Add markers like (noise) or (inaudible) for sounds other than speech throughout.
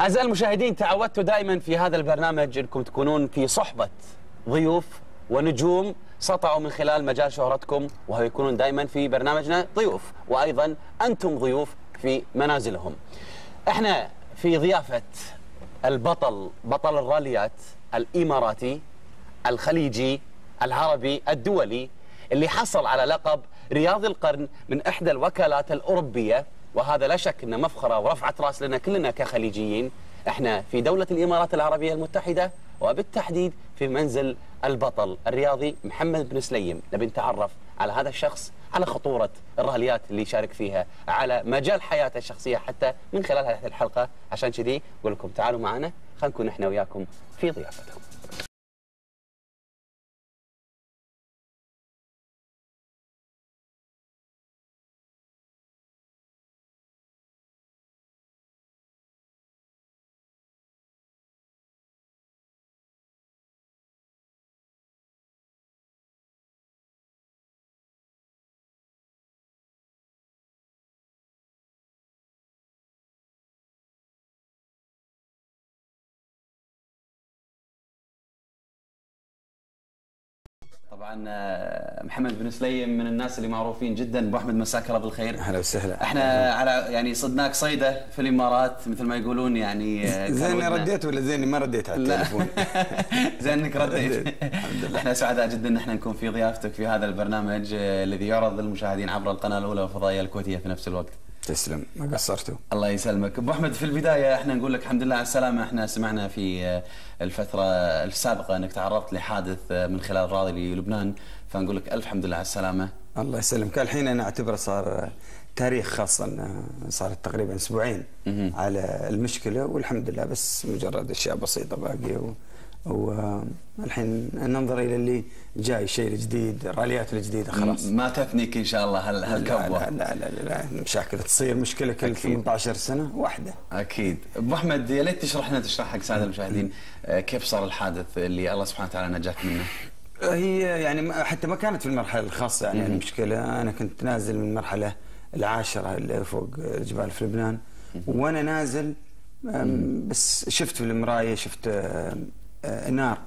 أعزائي المشاهدين تعودتوا دائما في هذا البرنامج أنكم تكونون في صحبة ضيوف ونجوم سطعوا من خلال مجال شهرتكم ويكونون دائما في برنامجنا ضيوف وأيضا أنتم ضيوف في منازلهم. إحنا في ضيافة البطل بطل الراليات الإماراتي الخليجي العربي الدولي اللي حصل على لقب رياضي القرن من إحدى الوكالات الأوروبية وهذا لا شك انه مفخرة ورفعت رأس لنا كلنا كخليجيين. إحنا في دولة الإمارات العربية المتحدة وبالتحديد في منزل البطل الرياضي محمد بن سليم. نبي نتعرف على هذا الشخص على خطورة الراليات اللي يشارك فيها على مجال حياته الشخصية حتى من خلال هذه الحلقة. عشان كذي أقول لكم تعالوا معنا خلينا نكون إحنا وياكم في ضيافتهم. طبعا آه، محمد بن سليم من الناس اللي معروفين جدا أبو أحمد مساك الله بالخير أهلا وسهلا إحنا على يعني صدناك صيدة في الإمارات مثل ما يقولون يعني آه، زين ودنا- رديت ولا زين ما رديت على. التليفون (laughs) زين أنك رديت. (laughs) الحمد لله. إحنا سعداء جدا إن إحنا نكون في ضيافتك في هذا البرنامج آه، الذي يعرض للمشاهدين عبر القناة الأولى والفضائيه الكويتية في نفس الوقت تسلم. ما قصرتوا. الله يسلمك. أبو أحمد في البداية إحنا نقول لك الحمد لله على السلامة. إحنا سمعنا في الفترة السابقة إنك تعرضت لحادث من خلال راضي للبنان. فنقول لك ألف حمد لله على السلامة. الله يسلمك. الحين أنا أعتبره صار تاريخ خاصة صارت تقريبا أسبوعين مهم. على المشكلة والحمد لله بس مجرد أشياء بسيطة باقية والحين ننظر إلى اللي جاي شيء الجديد الراليات الجديدة خلاص. ما تثنيك إن شاء الله هال- هالكبوه لا, لا لا لا لا مشاكل. تصير مشكلة كل 18 سنة واحدة. أكيد. أبو أحمد يا ليت تشرح لنا تشرح حق ساده المشاهدين آه، كيف صار الحادث اللي الله سبحانه وتعالى نجاك منه؟ هي يعني حتى ما كانت في المرحلة الخاصة يعني. المشكلة. أنا كنت نازل من المرحله العاشرة اللي فوق الجبال في لبنان وأنا نازل بس شفت في المراية شفت نار.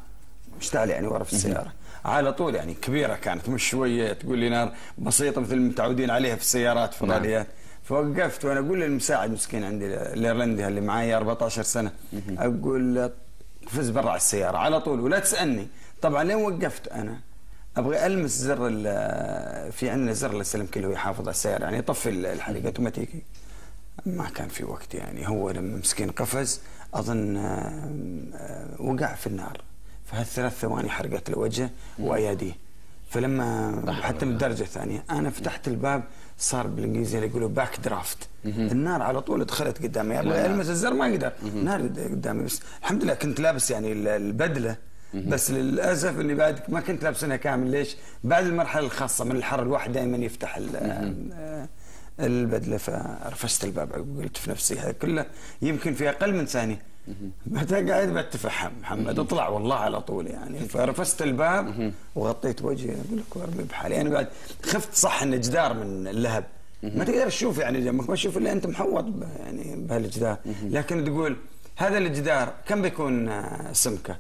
مشتعله يعني ورا في السيارة. على طول يعني كبيرة كانت مش شوية. تقول لي نار بسيطة مثل المتعودين عليها في السيارات في نعم. الراليات فوقفت وأنا أقول للمساعد مسكين عندي الإيرلندي اللي معي 14 سنة أقول قفز برا على السيارة. على طول ولا تسألني. طبعا لين وقفت أنا أبغى ألمس زر في عندنا زر اللي هو يحافظ على السيارة يعني يطفي الحريق أوتوماتيكي. ما كان في وقت يعني هو لما مسكين قفز أظن وقع في النار. فهالثلاث ثواني حرقت له وجهه وأياديه. فلما حتى من الدرجه الثانية أنا فتحت الباب صار بالإنجليزي يقولوا باك درافت النار على طول دخلت قدامي. أبغى. المس الزر ما أقدر نار قدامي بس. الحمد لله كنت لابس يعني ال- البدلة. بس للأسف إني بعد ما كنت لابسنها كامل. ليش؟ بعد المرحلة الخاصة من الحر الواحد دائما يفتح ال- البدلة فرفشت الباب قلت في نفسي هذا كله يمكن في أقل من ثانية. بعد قاعد بتفحم محمد. اطلع والله على طول يعني. فرفست الباب وغطيت وجهي أقول لك وارمي بحالي. أنا بعد خفت صح إنه جدار من اللهب. ما تقدر تشوف يعني جنبك ما تشوف إلا أنت محوط يعني بهالجدار. لكن تقول هذا الجدار كم بيكون آه، سمكة؟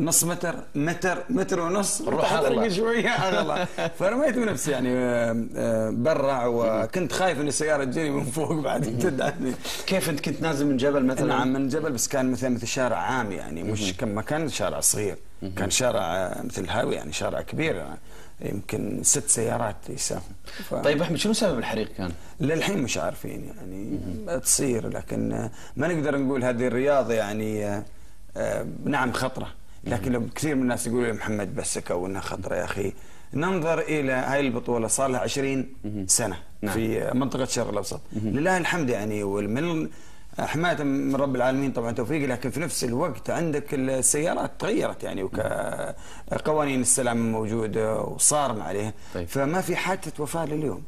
نص متر متر متر ونص. روح. رجل شوية. (laughs) اغلى فرميت بنفسي يعني آه، آه، برا وكنت خايف إن السيارة تجيني من فوق (laughs) بعد تدعني كيف أنت كنت نازل من جبل مثلا؟ نعم من جبل بس كان مثل مثل شارع عام يعني مش كان ما كان شارع صغير. كان شارع آه، مثل الهاوي يعني شارع كبير. آه، يمكن ست سيارات يسافر ف... طيب أحمد شنو سبب الحريق كان؟ للحين مش عارفين يعني تصير. لكن ما نقدر نقول هذه الرياضة يعني نعم خطرة. لكن لو كثير من الناس يقولوا يا محمد بسك أو انها خطره يا أخي. ننظر إلى هاي البطولة صار لها 20 سنة نعم. في منطقة الشرق الأوسط. لله الحمد يعني ومن حماية من رب العالمين طبعا توفيق لكن في نفس الوقت عندك السيارات تغيرت يعني وقوانين السلام موجودة وصارم عليها. طيب. فما في حادثة وفاة لليوم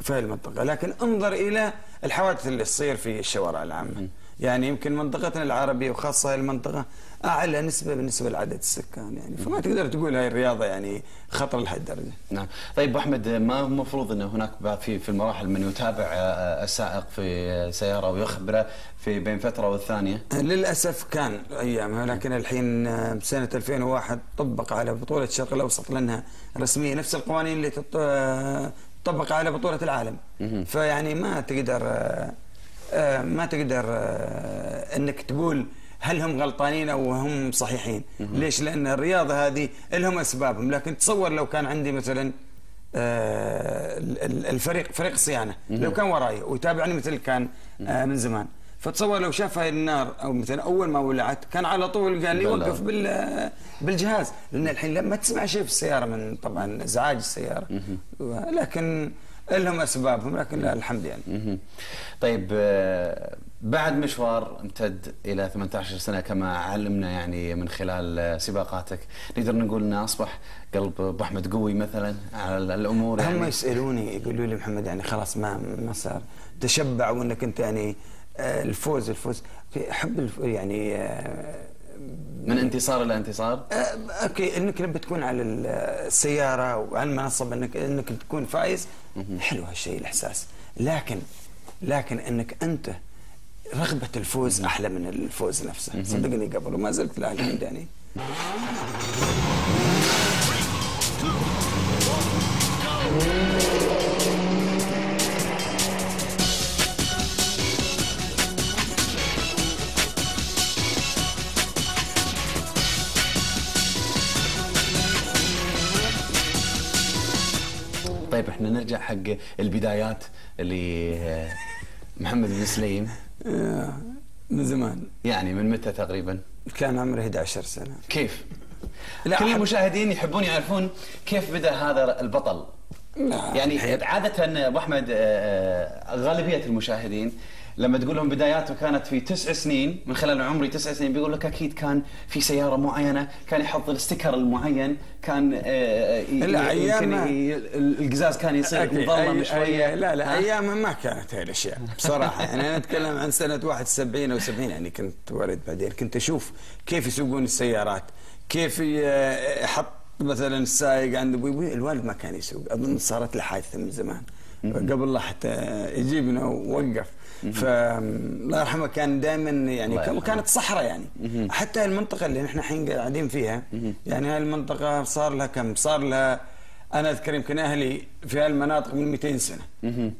في المنطقة. لكن انظر إلى الحوادث اللي تصير في الشوارع العامة. يعني يمكن منطقتنا العربية وخاصة هاي المنطقة أعلى نسبة بالنسبة لعدد السكان يعني. فما تقدر تقول هاي الرياضة يعني خطر لهالدرجه نعم. طيب أبو أحمد ما هو المفروض إنه هناك في في المراحل من يتابع آه، السائق في سيارة ويخبره في بين فترة والثانية؟ للأسف كان ايامها لكن الحين آه، بسنه 2001 طبق على بطولة الشرق الأوسط لأنها رسمية نفس القوانين اللي تط- آه، تطبق على بطولة العالم. فيعني ما تقدر آه، آه، ما تقدر آه، إنك تقول هل هم غلطانين أو هم صحيحين. ليش؟ لأن الرياضة هذه لهم أسبابهم. لكن تصور لو كان عندي مثلا آه، ال- ال- الفريق فريق صيانة. لو كان وراي ويتابعني مثل كان آه، من زمان. فتصور لو شاف هاي النار أو مثلا أول ما ولعت كان على طول قال لي. وقف بال بالجهاز. لأن الحين لما تسمع شيء في السيارة من طبعا ازعاج السيارة. لكن لهم أسبابهم لكن لا الحمد يعني. طيب آه، بعد مشوار امتد إلى 18 سنة كما علمنا يعني من خلال آه، سباقاتك نقدر نقول انه أصبح قلب أبو أحمد قوي مثلا على الأمور هم يعني؟ يسألوني يقولوا لي محمد يعني خلاص ما ما صار. تشبع وانك أنت يعني آه، الفوز الفوز. في الف- يعني من انتصار إلى انتصار؟ آه، okay إنك لما تكون على السيارة وعلى المنصه انك إنك تكون فايز حلو هالشيء الإحساس. لكن لكن إنك أنت رغبة الفوز أحلى من الفوز نفسه. صدقني قبل وما زلت لله الحمد يعني طيب إحنا نرجع حق البدايات اللي آه، محمد بن سليم. آه، من زمان. يعني من متى تقريبا؟ كان عمري 11 سنة. كيف؟ لا، كل المشاهدين يحبون يعرفون كيف بدأ هذا البطل. لا، يعني عادة أبو أحمد آه، غالبية المشاهدين لما تقول لهم بداياته كانت في تسع سنين من خلال عمري تسع سنين بيقول لك أكيد كان في سيارة معينة كان يحط الستيكر المعين كان آه، ي- لا، القزاز كان يصير مظلم أي- لا لا؟ أيام ما كانت هاي الأشياء بصراحة. يعني أنا أتكلم عن سنة 71 أو 70 يعني كنت ولد بعدين كنت أشوف كيف يسوقون السيارات كيف يحط مثلا السايق عند أبوي الوالد ما كان يسوق أظن صارت له حادثة من زمان. قبل لا حتى يجيبنا ووقف. فالله يرحمه كان دائما يعني. كانت صحراء يعني. حتى المنطقة اللي نحن الحين قاعدين فيها يعني هاي المنطقة صار لها كم؟ صار لها أنا أذكر يمكن أهلي في هالمناطق من 200 سنة.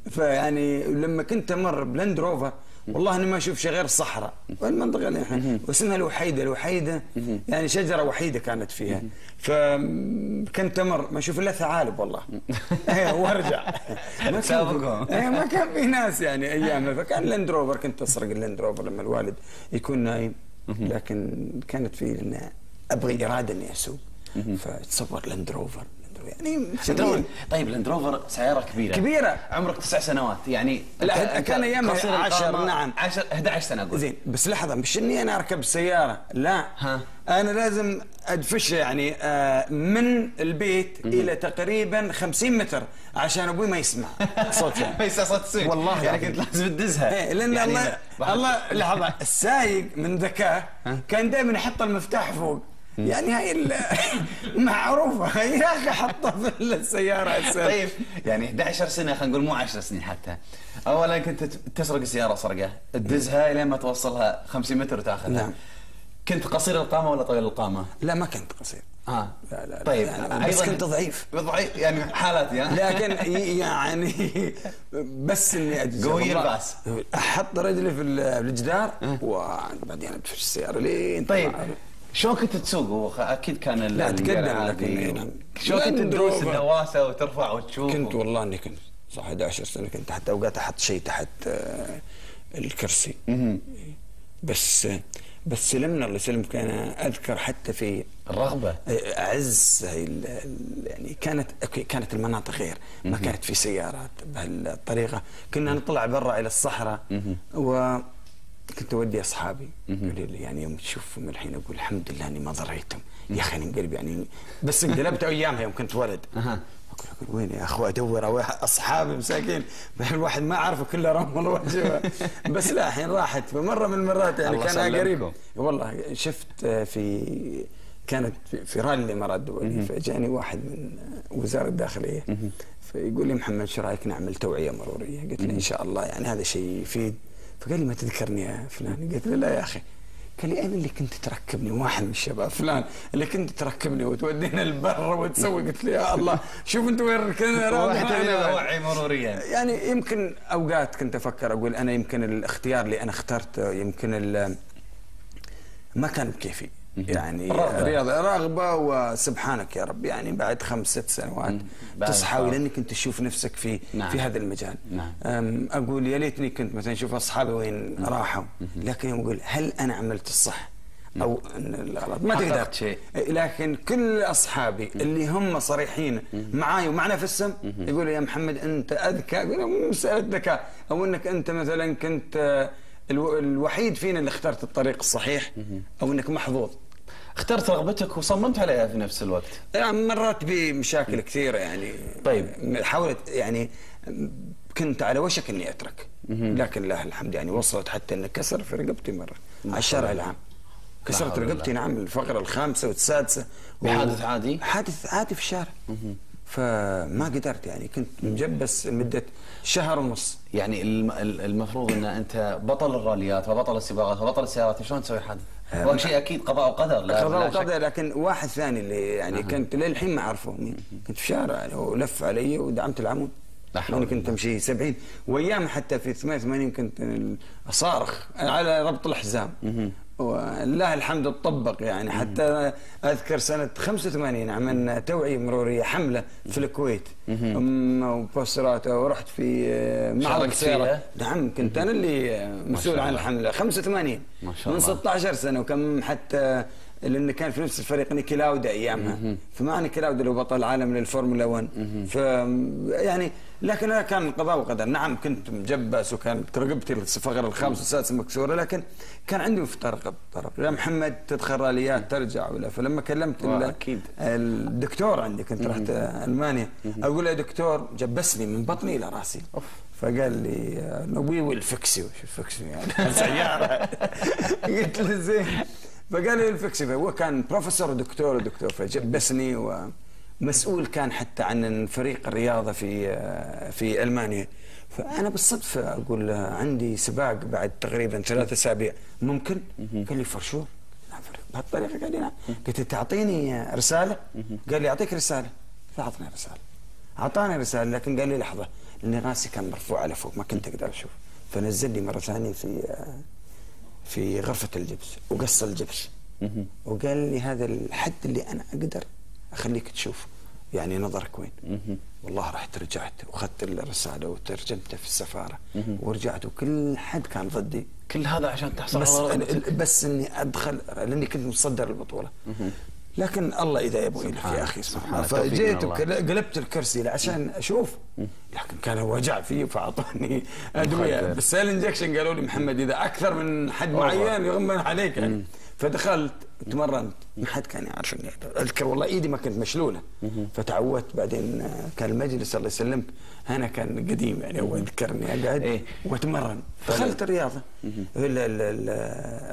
فيعني لما كنت أمر بال Land Rover والله اني ما أشوف شيء غير الصحراء والمنطقة اللي إحنا واسمها الوحيدة الوحيدة يعني شجرة وحيدة كانت فيها. فكنت أمر ما أشوف إلا ثعالب والله. (laughs) إيه، وأرجع. (laughs) ما كان إيه، ما (laughs) كان في ناس يعني أيامها. فكان Land Rover كنت أسرق ال Land Rover لما الوالد يكون نايم. لكن كانت في أبغي إرادة إني أسوق. فتصور Land Rover يعني. شديد. طيب Land Rover سيارة كبيرة كبيرة. عمرك تسع سنوات. يعني لا، كان عشر، القامة، نعم. 10 11 سنة أقول زين بس لحظة مش إني أنا أركب سيارة؟ لا. ها. أنا لازم ادفشها يعني آه، من البيت إلى تقريبا 50 متر عشان أبوي ما يسمع (laughs) صوتها ما يصير صوت ال switch والله يعني. كنت لازم تدزها. إيه لأن يعني الله الله لحظة. السايق من ذكاء كان دائما يحط المفتاح فوق. يعني هاي (laughs) معروفة يا أخي حطه في السيارة أساساً. طيب يعني 11 سنه خلينا نقول مو 10 سنين حتى اولا كنت تسرق السيارة سرقة تدزها لين ما توصلها 50 متر وتاخذها نعم. كنت قصير القامة ولا طويل القامة؟ لا ما كنت قصير آه لا، لا، لا، طيب يعني بس كنت ضعيف. ضعيف يعني حالاتي ها لكن (laughs) يعني بس إني قوي. الباس. أحط رجلي في ال- في الجدار وبعدين أدفش السيارة لين طيب. شلون كنت تسوق؟ هو أكيد كان لا، تقدم. شلون كنت روفر. الدواسة وترفع وتشوف. كنت والله إني كنت صح 11 سنة كنت حتى أوقات أحط شيء تحت آه، الكرسي. بس بس سلمنا الله يسلمك. أنا أذكر حتى في الرغبة. أعز يعني كانت كانت المناطق غير ما كانت في سيارات بهالطريقة. كنا نطلع برا إلى الصحراء. وكنت أودي أصحابي يعني يوم تشوفهم الحين أقول الحمد لله إني ما ضريتهم. يا أخي أنا انقلب يعني بس انقلبت أيامها يوم كنت ولد. أقول أقول وين يا اخو أدور أصحابي مساكين. الواحد ما اعرفه كله رمل وجهه بس لا الحين راحت. فمره من المرات يعني كان. قريب. والله شفت في كانت في- رالي الامارات الدولي فجاني واحد من وزارة الداخلية. فيقول لي محمد شو رأيك نعمل توعية مرورية؟ قلت له إن شاء الله. يعني هذا شيء يفيد فقال لي ما تذكرني يا فلان. قلت له لا يا أخي. قال لي أنا اللي كنت تركبني واحد من الشباب فلان اللي كنت تركبني وتودينا البر وتسوي. قلت له يا الله شوف أنت وين معنا. اوعي مروريا. يعني يمكن أوقات كنت أفكر أقول أنا يمكن الاختيار اللي أنا اخترته يمكن ما كان بكيفي. يعني رغبة. رياضة رغبة وسبحانك يا رب. يعني بعد خمس ست سنوات تصحى. لانك أنت تشوف نفسك في نعم. في هذا المجال. نعم. أم، أقول يا ليتني كنت مثلا أشوف أصحابي وين راحوا لكن يوم أقول هل أنا عملت الصح؟ أو الغلط. ما تقدر. شيء. لكن كل أصحابي اللي هم صريحين معاي ومع نفسهم يقولوا يا محمد أنت أذكى. أقول مسألة ذكاء. أو أنك أنت مثلا كنت آه، الو- الوحيد فينا اللي اخترت الطريق الصحيح أو أنك محظوظ. اخترت رغبتك وصممت عليها في نفس الوقت. يعني مرات بمشاكل كثيرة يعني. طيب. حاولت يعني كنت على وشك إني أترك. لكن لله الحمد يعني وصلت حتى ان كسر في رقبتي مرة. على الشارع العام. كسرت رقبتي نعم الفقرة الخامسة والسادسة. بحادث عادي؟ حادث عادي في الشارع. فما قدرت يعني. كنت مجبس مده شهر ونص. يعني الم- ال- المفروض إن أنت بطل الراليات وبطل السباقات وبطل السيارات شلون تسوي حادث؟ هو شيء أكيد قضاء وقدر لا قضاء. وقضاء لكن واحد ثاني اللي يعني كنت للحين ما أعرفه. مين كنت في شارع يعني ولف علي ودعمت العمود. أنا كنت أمشي 70 وأيام حتى في 88 كنت اصارخ على ربط الحزام ولله الحمد تطبق يعني. حتى أذكر سنة 85 عملنا توعية مرورية حملة في الكويت. وبوسترات ورحت في معرض فيها؟ نعم كنت أنا اللي مسؤول عن. الحملة. 85 ما شاء من الله. 16 سنة وكم حتى لأن كان في نفس الفريق نيكي لاودا أيامها. فمع نيكي لاودا اللي هو بطل العالم للفورمولا 1 ف يعني لكن أنا كان قضاء وقدر. نعم كنت مجبس وكانت رقبتي الفقره الخامسه والسادسه مكسورة لكن كان عندي مفترق الطرف لا محمد تدخل راليات ترجع ولا. فلما كلمت أكيد. الدكتور عندي كنت رحت ألمانيا أقول له يا دكتور جبسني من بطني إلى رأسي. فقال لي نوي والفكسي. وش الفكسي يعني؟ (laughs) سياره (laughs) قلت له زين. فقال لي الفكسي هو كان بروفيسور ودكتور ودكتور فجبسني ومسؤول كان حتى عن فريق الرياضة في في ألمانيا. فأنا بالصدفه أقول له عندي سباق بعد تقريبا ثلاثة أسابيع ممكن؟ قال لي فرشور. بهالطريقة قال لي نعم قلت تعطيني رسالة؟ قال لي أعطيك رسالة. فاعطني رسالة. أعطاني رسالة لكن قال لي لحظة لأن راسي كان مرفوع على فوق ما كنت أقدر أشوف. فنزل لي مرة ثانية في في غرفة الجبس. وقص الجبس. وقال لي هذا الحد اللي أنا أقدر أخليك تشوف. يعني نظرك وين. والله رحت رجعت وأخذت الرسالة وترجمتها في السفارة. ورجعت وكل حد كان ضدي. كل هذا عشان تحصل بس. بس إني أدخل لأني كنت متصدر البطولة. لكن الله إذا يبغى سبحان- يا أخي سبحان فجيت الله. وكل- قلبت الكرسي عشان أشوف. لكن كان وجع فيه فأعطاني (laughs) أدوية. بس الانجكشن قالوا لي محمد إذا أكثر من حد معين يغمى عليك. يعني فدخلت تمرنت. ما حد كان يعرف إني. أذكر والله إيدي ما كنت مشلولة. فتعودت بعدين كان المجلس الله يسلمك أنا كان قديم يعني هو يذكرني أقعد إيه. وأتمرن. دخلت الرياضة. ال- ال- ال-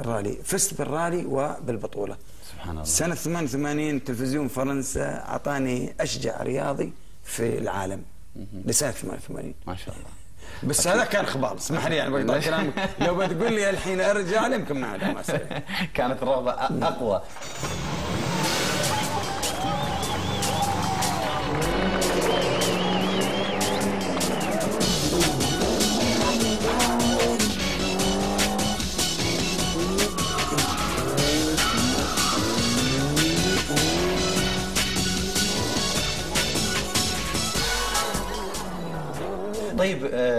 الرالي. فزت بالرالي وبالبطولة. سبحان الله. سنة 88 تلفزيون فرنسا أعطاني أشجع رياضي في العالم. لسنة 88 ما شاء الله. بس هذا كان خبال. اسمح لي يعني بقطع كلامك لو بتقول لي الحين أرجع يمكن ما عاد ما أسوي. (laughs) كانت الرغبه أقوى.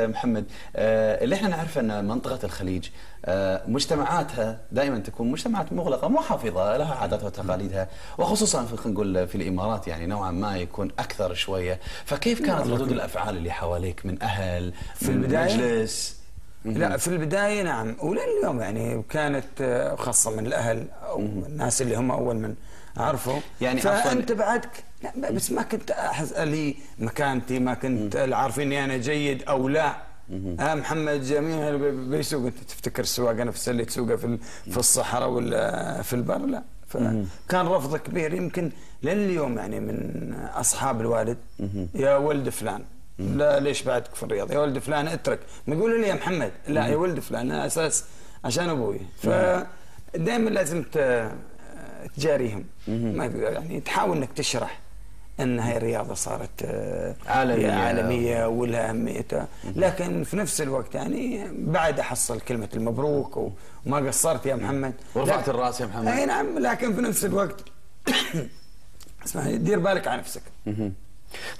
محمد آه، اللي إحنا نعرفه إن منطقة الخليج آه، مجتمعاتها دائما تكون مجتمعات مغلقة محافظه لها عاداتها وتقاليدها وخصوصا في خلينا نقول في الإمارات يعني نوعا ما يكون أكثر شوية. فكيف كانت ردود الأفعال اللي حواليك من أهل في من البداية؟ مجلس؟ لا في البداية نعم. ولليوم يعني كانت آه، خاصة من الأهل أو الناس اللي هم أول من عرفوا. يعني فأنت بعدك لا بس ما كنت أحس لي مكانتي ما كنت عارفين إني أنا جيد أو لا. آه محمد جميل بي- بيسوق؟ أنت تفتكر السواقه نفسها اللي تسوقها في في الصحراء ولا في البر؟ لا. فكان رفض كبير يمكن لليوم يعني من أصحاب الوالد. يا ولد فلان. لا ليش بعدك في الرياض؟ يا ولد فلان اترك. ما يقولوا لي يا محمد. لا يا ولد فلان أنا أساس عشان أبوي. فدائما لازم ت- تجاريهم. ما يعني تحاول إنك تشرح. أن هاي الرياضة صارت آه، عالمية. عالمية ولها اهميتها لكن في نفس الوقت يعني بعد احصل كلمة المبروك وما قصرت يا محمد ورفعت الرأس يا محمد. أي نعم لكن في نفس الوقت (coughs) اسمعني دير بالك على نفسك.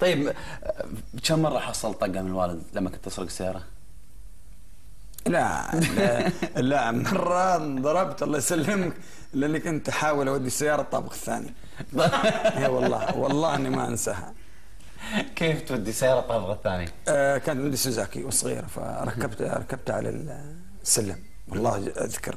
طيب آه، كم مرة حصلت طقه من الوالد لما كنت تسرق السياره؟ لا لا, لا مرة ضربت الله يسلمك لأني كنت أحاول أودي السياره الطابق الثاني. (laughs) إي والله والله إني ما أنساها. كيف تودي سيارة الطابق الثاني؟ آه كانت عندي سوزاكي وصغيرة فركبت ركبت على السلم. والله أذكر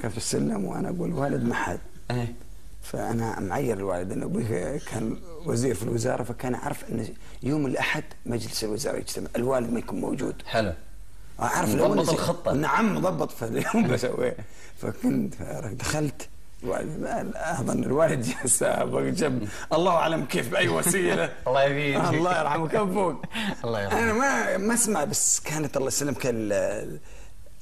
ركبت السلم وأنا أقول والد ما حد. إيه. فأنا معير الوالد ان أبوي كان وزير في الوزارة فكان عارف إن يوم الأحد مجلس الوزراء يجتمع الوالد ما يكون موجود. حلو. لو أنا- الخطة. نعم مضبط. في اليوم بسويه فكنت دخلت. أظن الوالد سابق جنب. الله أعلم كيف. باي وسيلة. (laughs) الله يبيك. الله يرحمه كان فوق. الله يرحمه. أنا ما ما أسمع بس كانت الله يسلمك.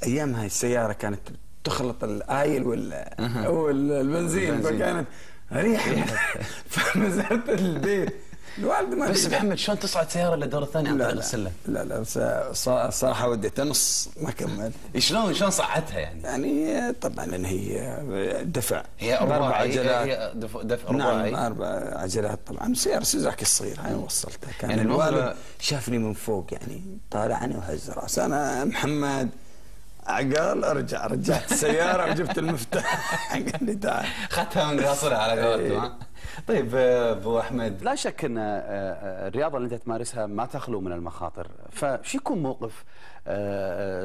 ايامها السيارة كانت تخلط الأيل وال والبنزين. البنزين. فكانت ريحة. (laughs) فنزلت البيت. بس. محمد شلون تصعد سيارة للدور الثاني؟ عن طريق لا. السلم؟ لا لا بس ص- صراحة وديته نص ما كمل. شلون شلون صعدتها يعني؟ يعني طبعا لأن هي دفع. هي رباعي عجلات هي دفع, رباعي نعم أربع عجلات طبعا. سيارة سوزاكي الصغير هاي وصلتها. كان يعني الوالد شافني من فوق يعني طالعني وهز راسه أنا محمد عقال أرجع رجعت السياره وجبت المفتاح. (laughs) قال لي تعال. اخذتها من قاصرها على قولتهم ها؟ طيب آه، أبو أحمد لا شك أن آه، آه، الرياضة اللي أنت تمارسها ما تخلو من المخاطر، فشو يكون موقف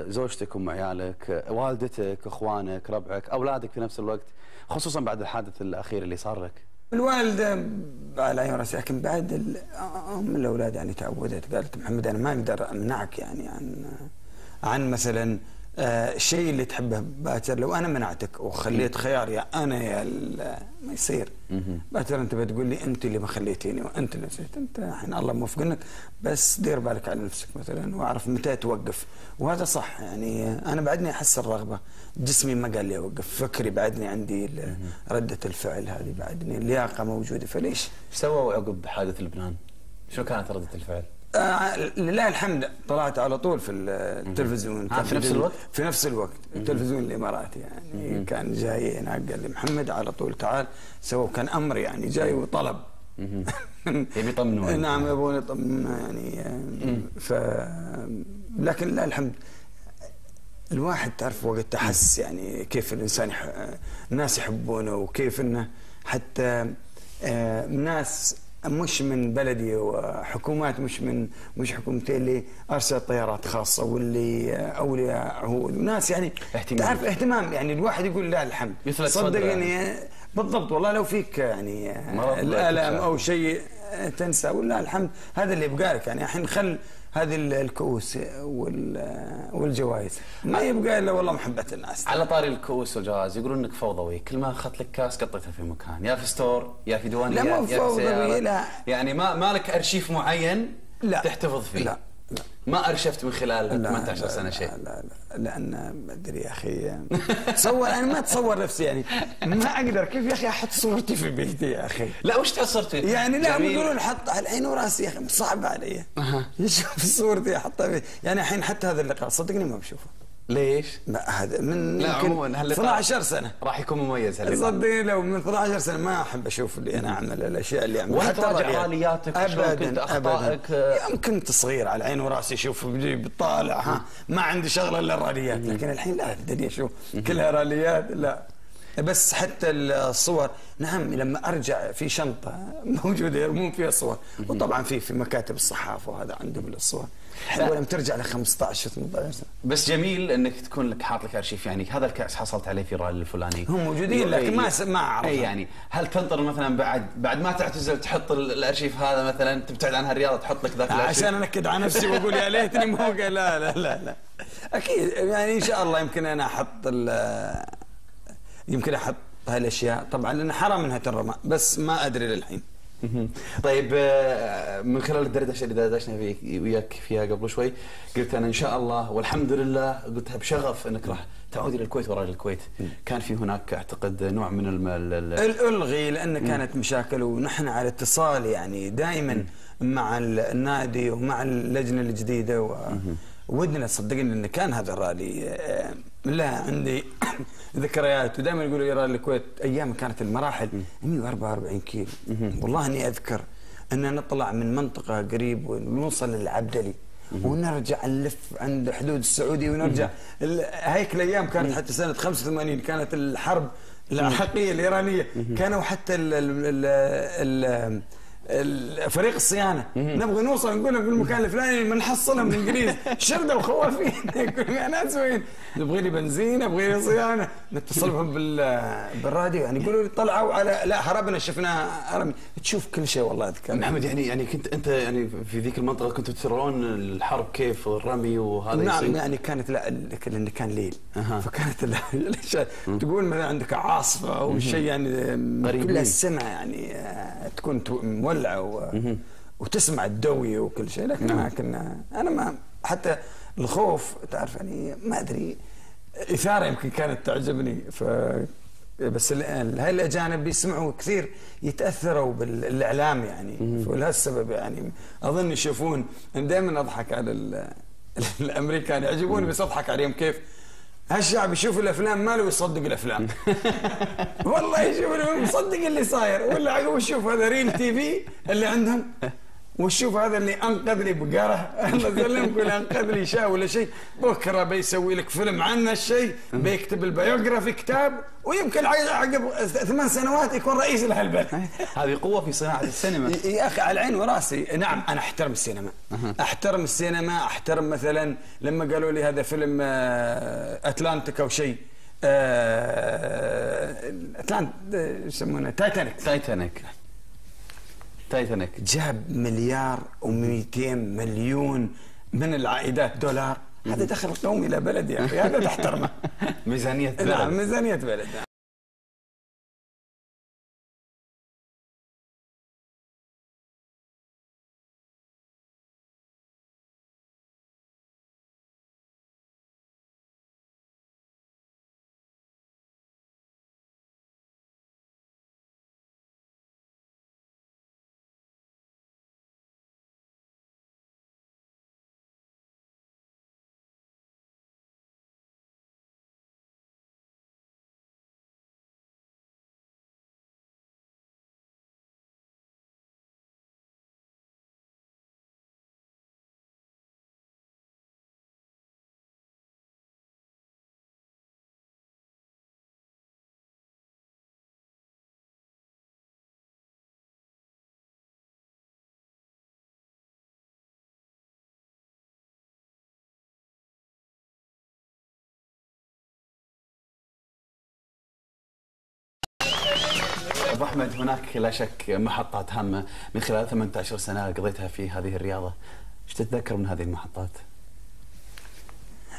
زوجتك ام عيالك، والدتك، إخوانك، ربعك، أولادك في نفس الوقت، خصوصا بعد الحادث الأخير اللي صار لك؟ الوالدة على عين راسي لكن بعد أم الأولاد يعني تعودت قالت محمد أنا ما أقدر أمنعك يعني عن عن مثلا الشيء اللي تحبه. باكر لو أنا منعتك وخليت خيار يا أنا يا ما يصير. باكر أنت بتقول لي أنت اللي ما خليتيني وأنت اللي نسيت. أنت الحين الله موفقنك بس دير بالك على نفسك مثلا واعرف متى توقف. وهذا صح يعني أنا بعدني أحس الرغبة. جسمي ما قال لي أوقف. فكري بعدني عندي ردة الفعل هذه بعدني. اللياقة موجودة فليش؟ إيش سووا عقب حادث لبنان؟ شو كانت ردة الفعل؟ آه لله الحمد. طلعت على طول في التلفزيون. آه، في نفس الوقت؟ في نفس الوقت. التلفزيون الإماراتي يعني. كان جاي هناك قال لي محمد على طول. تعال سووا كان أمر يعني. جاي وطلب. (laughs) يبي يطمنون. نعم يبون يطمنون يعني. ف لكن لله الحمد. الواحد تعرف وقت تحس يعني كيف الإنسان يح... الناس يحبونه وكيف إنه حتى آه، ناس مش من بلدي وحكومات مش من مش حكومتين اللي ارسلت طيارات خاصة واللي اولياء عهود. وناس يعني اهتمام. تعرف اهتمام يعني الواحد يقول لا الحمد. صدقني بالضبط. والله لو فيك يعني الألم. أو شيء تنسى ولله الحمد. هذا اللي يبقى لك. يعني الحين خل هذه ال- الكؤوس وال- والجوائز. ما يبقى إلا والله محبة الناس. على طاري الكؤوس والجوائز يقولون إنك فوضوي. كل ما أخذت لك كاس قطيته في مكان. يا في store يا في ديوانيه لا، مو يا في فوضوي، سيارة. لا. يعني ما ما لك أرشيف معين لا. تحتفظ فيه. لا. لا ما أرشفت من خلال لا 18 لا سنة لا شيء. لا لا لأن ما أدري يا أخي. تصور أنا ما أتصور نفسي يعني. ما أقدر. كيف يا أخي أحط صورتي في بيتي يا أخي؟ لا وش تاثرت فيه؟ يعني لا. يقولون حط على العين وراسي يا أخي صعب علي. يشوف صورتي أحطها في يعني الحين حتى هذا اللقاء صدقني ما بشوفه. ليش؟ ما هذا من لا يمكن عموما هاللقاء 12 سنة. راح يكون مميز هاللقاء. صدقني لو من 12 سنة ما أحب أشوف اللي أنا أعمل الأشياء اللي أعملها. ولا تراجع. رالياتك وشلون كنت ابدا. أخطائك؟ ابدا يوم كنت صغير على عيني وراسي شوف بدي بطالع ها. ما عندي شغله إلا الراليات لكن الحين لا الدنيا شوف كلها راليات لا. بس حتى الصور. نعم لما أرجع في شنطة (laughs) موجودة يرمون فيها صور. وطبعا في في مكاتب الصحافة وهذا عندهم الصور. حلوة لما ترجع ل 15 18 سنه بس جميل إنك تكون لك حاط لك أرشيف يعني. هذا الكأس حصلت عليه في رال الفلاني. هم موجودين لكن ما س- ما أعرف. اي يعني هل تنطر مثلا بعد بعد ما تعتزل تحط ال- الأرشيف هذا مثلا تبتعد عن هالرياضة تحط لك ذاك الأرشيف؟ عشان أنكد على نفسي وأقول يا ليتني قال. لا لا لا لا. أكيد يعني إن شاء الله يمكن أنا أحط ال- يمكن أحط هالأشياء. طبعا لأن حرام إنها تنرمى بس ما أدري للحين. طيب آه، من خلال الدردشه اللي دردشنا فيك وياك فيها قبل شوي قلت أنا إن شاء الله والحمد لله قلتها بشغف إنك راح تعود إلى الكويت وراجل الكويت. كان في هناك أعتقد نوع من الم... ال- ال- الغي لأن كانت مشاكل ونحن على اتصال يعني دائما مع ال- النادي ومع اللجنة الجديدة ودنا صدقني إن كان هذا الرالي آه، لا عندي (coughs) ذكريات. ودائما يقولوا رالي الكويت أيام كانت المراحل 144 كيلو. والله إني أذكر ان نطلع من منطقة قريب ونوصل للعبدلي ونرجع نلف عند حدود السعودية ونرجع هيك الأيام كانت حتى سنة 85 كانت الحرب العراقية الإيرانية. كانوا حتى ال ال ال ال- فريق الصيانة. نبغى نوصل نقول لهم في المكان الفلاني بنحصلهم من الانجليز (laughs) شرد الخوافين وين؟ نبغى لي بنزين أبغى لي صيانة. نتصل بهم بال- بالراديو. يعني يقولوا لي طلعوا على لا هربنا شفنا هرم تشوف كل شيء والله أذكر. محمد يعني يعني كنت أنت يعني في ذيك المنطقة كنتوا ترون الحرب كيف؟ والرمي وهذا نعم يصير؟ يعني كانت لا لأن كان ليل. أها. فكانت تقول مثلا عندك عاصفة أو شيء يعني. كلها السماء يعني آه، تكون تو- مولعه و- وتسمع الدوي وكل شيء لكن انا كنا أنا ما حتى الخوف تعرف يعني ما أدري. إثارة يمكن كانت تعجبني ف بس هاي الأجانب بيسمعوا كثير يتأثروا بالإعلام يعني ولهالسبب يعني أظن يشوفون. دائما أضحك على ال- (laughs) الأمريكان يعجبوني بس أضحك عليهم كيف هالشعب يشوف الأفلام ماله يصدق الأفلام. (laughs) والله يشوف مصدق اللي صاير ولا عقب يشوف هذا real TV اللي عندهم. وشوف هذا اللي انقذ لي بقرة. يسلمك ولا انقذ لي شيء ولا شيء. بكرة بيسوي لك فيلم عن الشيء بيكتب ال biography كتاب ويمكن عقب ثمان سنوات يكون رئيس لهالبلد (laughs) هذه قوة في صناعة السينما. يا أخي على العين وراسي. نعم أنا أحترم السينما. أحترم السينما أحترم مثلا لما قالوا لي هذا فيلم آه، أتلانتيك أو شيء. آه، اتلانت آه، يسمونه؟ تايتانيك. تايتانيك. تايتانيك. جاب مليار و200 مليون من العائدات دولار. هذا دخل قومي إلى بلد يا أخي هذا تحترمه. (laughs) ميزانية نعم بلد. ميزانية بلد. ابو أحمد هناك لا شك محطات هامة من خلال 18 سنة قضيتها في هذه الرياضة. إيش تتذكر من هذه المحطات؟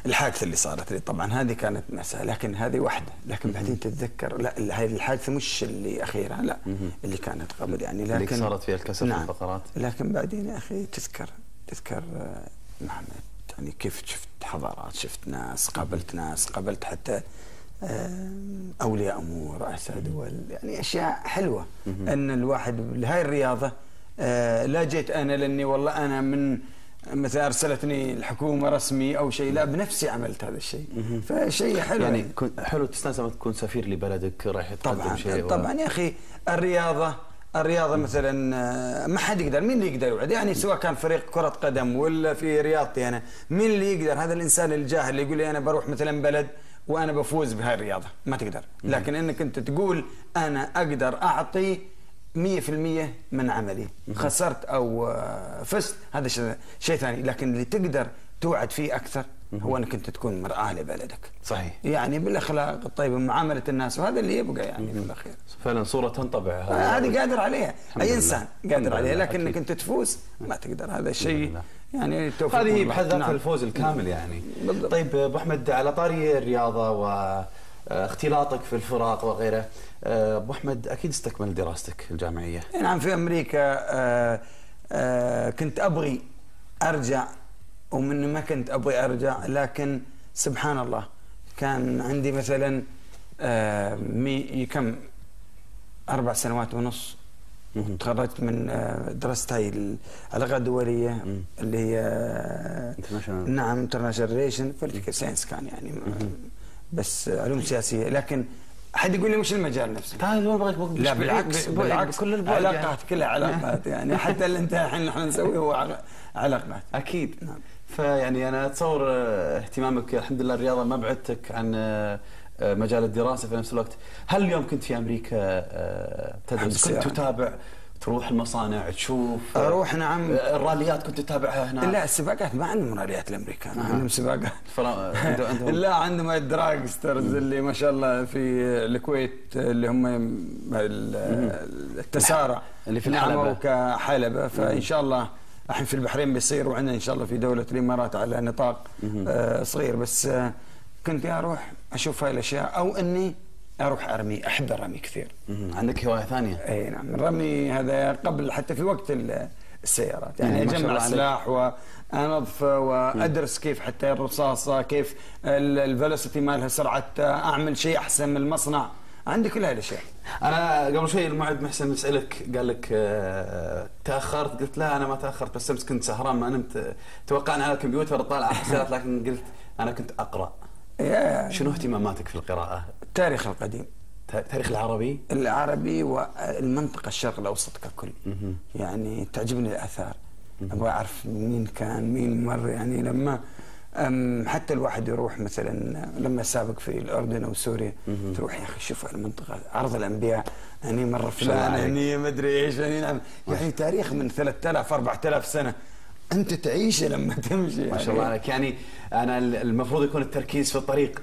الحادثة اللي صارت لي. طبعا هذه كانت مسألة لكن هذه واحدة. لكن بعدين تتذكر لا هذه الحادثة مش اللي أخيرا لا اللي كانت قبل يعني. لكن اللي صارت فيها الكسر في نعم. الفقرات. لكن بعدين يا أخي تذكر تذكر آه، محمد يعني كيف شفت حضارات شفت ناس قابلت ناس قابلت حتى أولياء أمور رؤساء دول يعني أشياء حلوة. أن الواحد لهاي الرياضة آه، لا جيت أنا لأني والله أنا من مثلا أرسلتني الحكومة رسمي أو شيء لا بنفسي عملت هذا الشيء. فشيء حلو. يعني حلو تستانس لما تكون سفير لبلدك رايح تقدم طبعا شيء و- طبعا يا أخي الرياضة الرياضة مثلا آه، ما حد يقدر مين اللي يقدر يوعد؟ يعني سواء كان فريق كرة قدم ولا في رياضتي أنا مين اللي يقدر؟ هذا الإنسان الجاهل اللي يقول لي أنا بروح مثلا بلد وأنا بفوز بهاي الرياضه ما تقدر. لكن إنك أنت تقول أنا أقدر أعطي 100% من عملي. خسرت أو آه، فزت هذا شيء شيء ثاني. لكن اللي تقدر توعد فيه أكثر هو إنك أنت تكون مرآة لبلدك صحيح يعني بالأخلاق الطيبة معاملة الناس وهذا اللي يبقى يعني في الأخير فعلا صورة تنطبع هذه قادر عليها أي. إنسان قادر عليها لكن إنك. أنت تفوز ما تقدر هذا الشيء. يعني توفيق من هذه. بحد ذاتها نعم. الفوز الكامل يعني بالضبط. طيب أبو أحمد على طاري الرياضة واختلاطك في الفرق وغيره آه، أبو أحمد أكيد استكمل دراستك الجامعية نعم في أمريكا آه، آه، كنت أبغي أرجع ومن ما كنت أبغي أرجع لكن سبحان الله كان عندي مثلا آه، مي كم؟ أربع سنوات ونص. تخرجت من آه، درست هاي العلاقات الدوليه اللي هي آه، International. نعم international relation political science كان يعني بس علوم سياسية. لكن حد يقول لي وش المجال نفسه تعال ما بغيك بق- لا بالعكس بالعكس. بكل البعد علاقات يعني. كلها علاقات يعني. حتى اللي انت الحين نحن نسويه هو عل- علاقات. أكيد. نعم. فيعني أنا أتصور آه، اهتمامك الحمد لله الرياضة ما بعدتك عن آه، آه، مجال الدراسة في نفس الوقت. هل اليوم كنت في أمريكا آه، تدرس؟ كنت. تتابع تروح المصانع تشوف آه، أروح نعم. آه، الراليات كنت تتابعها هناك؟ لا السباقات ما عندهم راليات الأمريكان عندهم سباقات (laughs) عندهم- لا عندهم الدراجسترز اللي ما شاء الله في الكويت اللي هم ال- التسارع. اللي في نعم، الحلبة. وكحلبة فإن شاء الله الحين في البحرين بيصير وعندنا إن شاء الله في دولة الإمارات على نطاق آه، صغير. بس آه، كنت أروح أشوف هاي الأشياء أو إني أروح أرمي أحب الرمي كثير. عندك هواية ثانية؟ إي نعم. الرمي هذا قبل حتى في وقت ال- السيارات. يعني أجمع. سلاح وانظفه وأدرس كيف حتى الرصاصة كيف ال- الفلوسيتي مالها سرعة أعمل شيء أحسن من المصنع. عندي كل هاي الأشياء. أنا قبل شوي المعد محسن يسالك قال لك آه، تأخرت؟ قلت لا أنا ما تأخرت بس أمس كنت سهران ما نمت. توقعنا على الكمبيوتر طالع على الحسابات لكن قلت أنا كنت أقرأ. شنو اهتماماتك في القراءة؟ التاريخ القديم. التاريخ العربي؟ العربي والمنطقة الشرق الأوسط ككل. يعني تعجبني الآثار. أبغى أعرف مين كان مين مر يعني لما أم، حتى الواحد يروح مثلا لما سابق في الاردن أو سوريا تروح يا أخي شوف المنطقة عرض الأنبياء يعني مرة فلان. هني ما أدري إيش يعني نعم. يعني تاريخ من 3000 4000 سنة. أنت تعيشه لما تمشي ما شاء الله عليك. يعني أنا المفروض يكون التركيز في الطريق.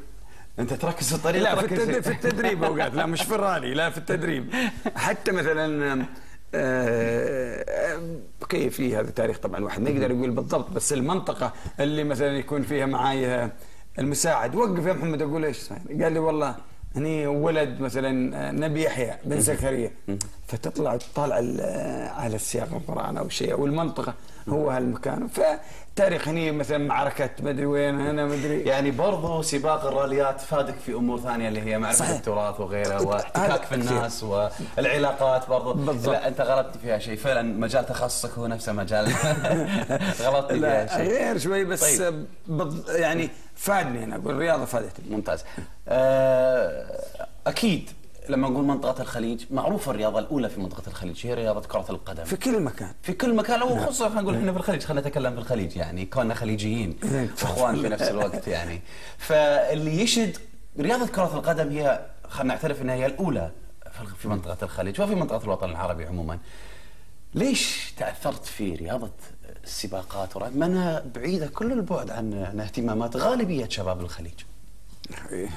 أنت تركز في الطريق لا في التدريب, في التدريب أوقات. لا مش في الرالي لا في التدريب. (laughs) حتى مثلا آه، كيف في هذا التاريخ؟ طبعا الواحد ما يقدر يقول بالضبط بس المنطقة اللي مثلا يكون فيها معاي المساعد وقف يا محمد أقول إيش؟ قال لي والله هني ولد مثلا نبي يحيى بن زكريا. فتطلع تطالع ال- على السياق القرآن أو شيء أو المنطقة. هو هالمكان. فتاريخ هني مثلا معركة مدري وين أنا مدري يعني برضو سباق الراليات فادك في أمور ثانية اللي هي معرفه صحيح. التراث وغيره واحتكاك في. الناس والعلاقات برضو. بالضبط. لا أنت غلطت فيها شيء. فعلا مجال تخصصك هو نفسه مجال. (laughs) غلطت فيها شيء. غير شوي بس طيب. يعني فادني أنا أقول الرياضه فادتني ممتاز. آه، أكيد لما نقول منطقة الخليج معروفة الرياضة الأولى في منطقة الخليج هي رياضة كرة القدم. في كل مكان. في كل مكان أو خصوصا خلينا نقول إحنا في الخليج خلينا نتكلم في الخليج يعني كوننا خليجيين إيه. إخوان في نفس الوقت يعني. فاللي يشد رياضة كرة القدم هي خلينا نعترف إنها هي الأولى في- في منطقة الخليج وفي منطقة الوطن العربي عموما. ليش تأثرت في رياضة السباقات؟ ما انها بعيدة كل البعد عن عن اهتمامات غالبية شباب الخليج. (laughs)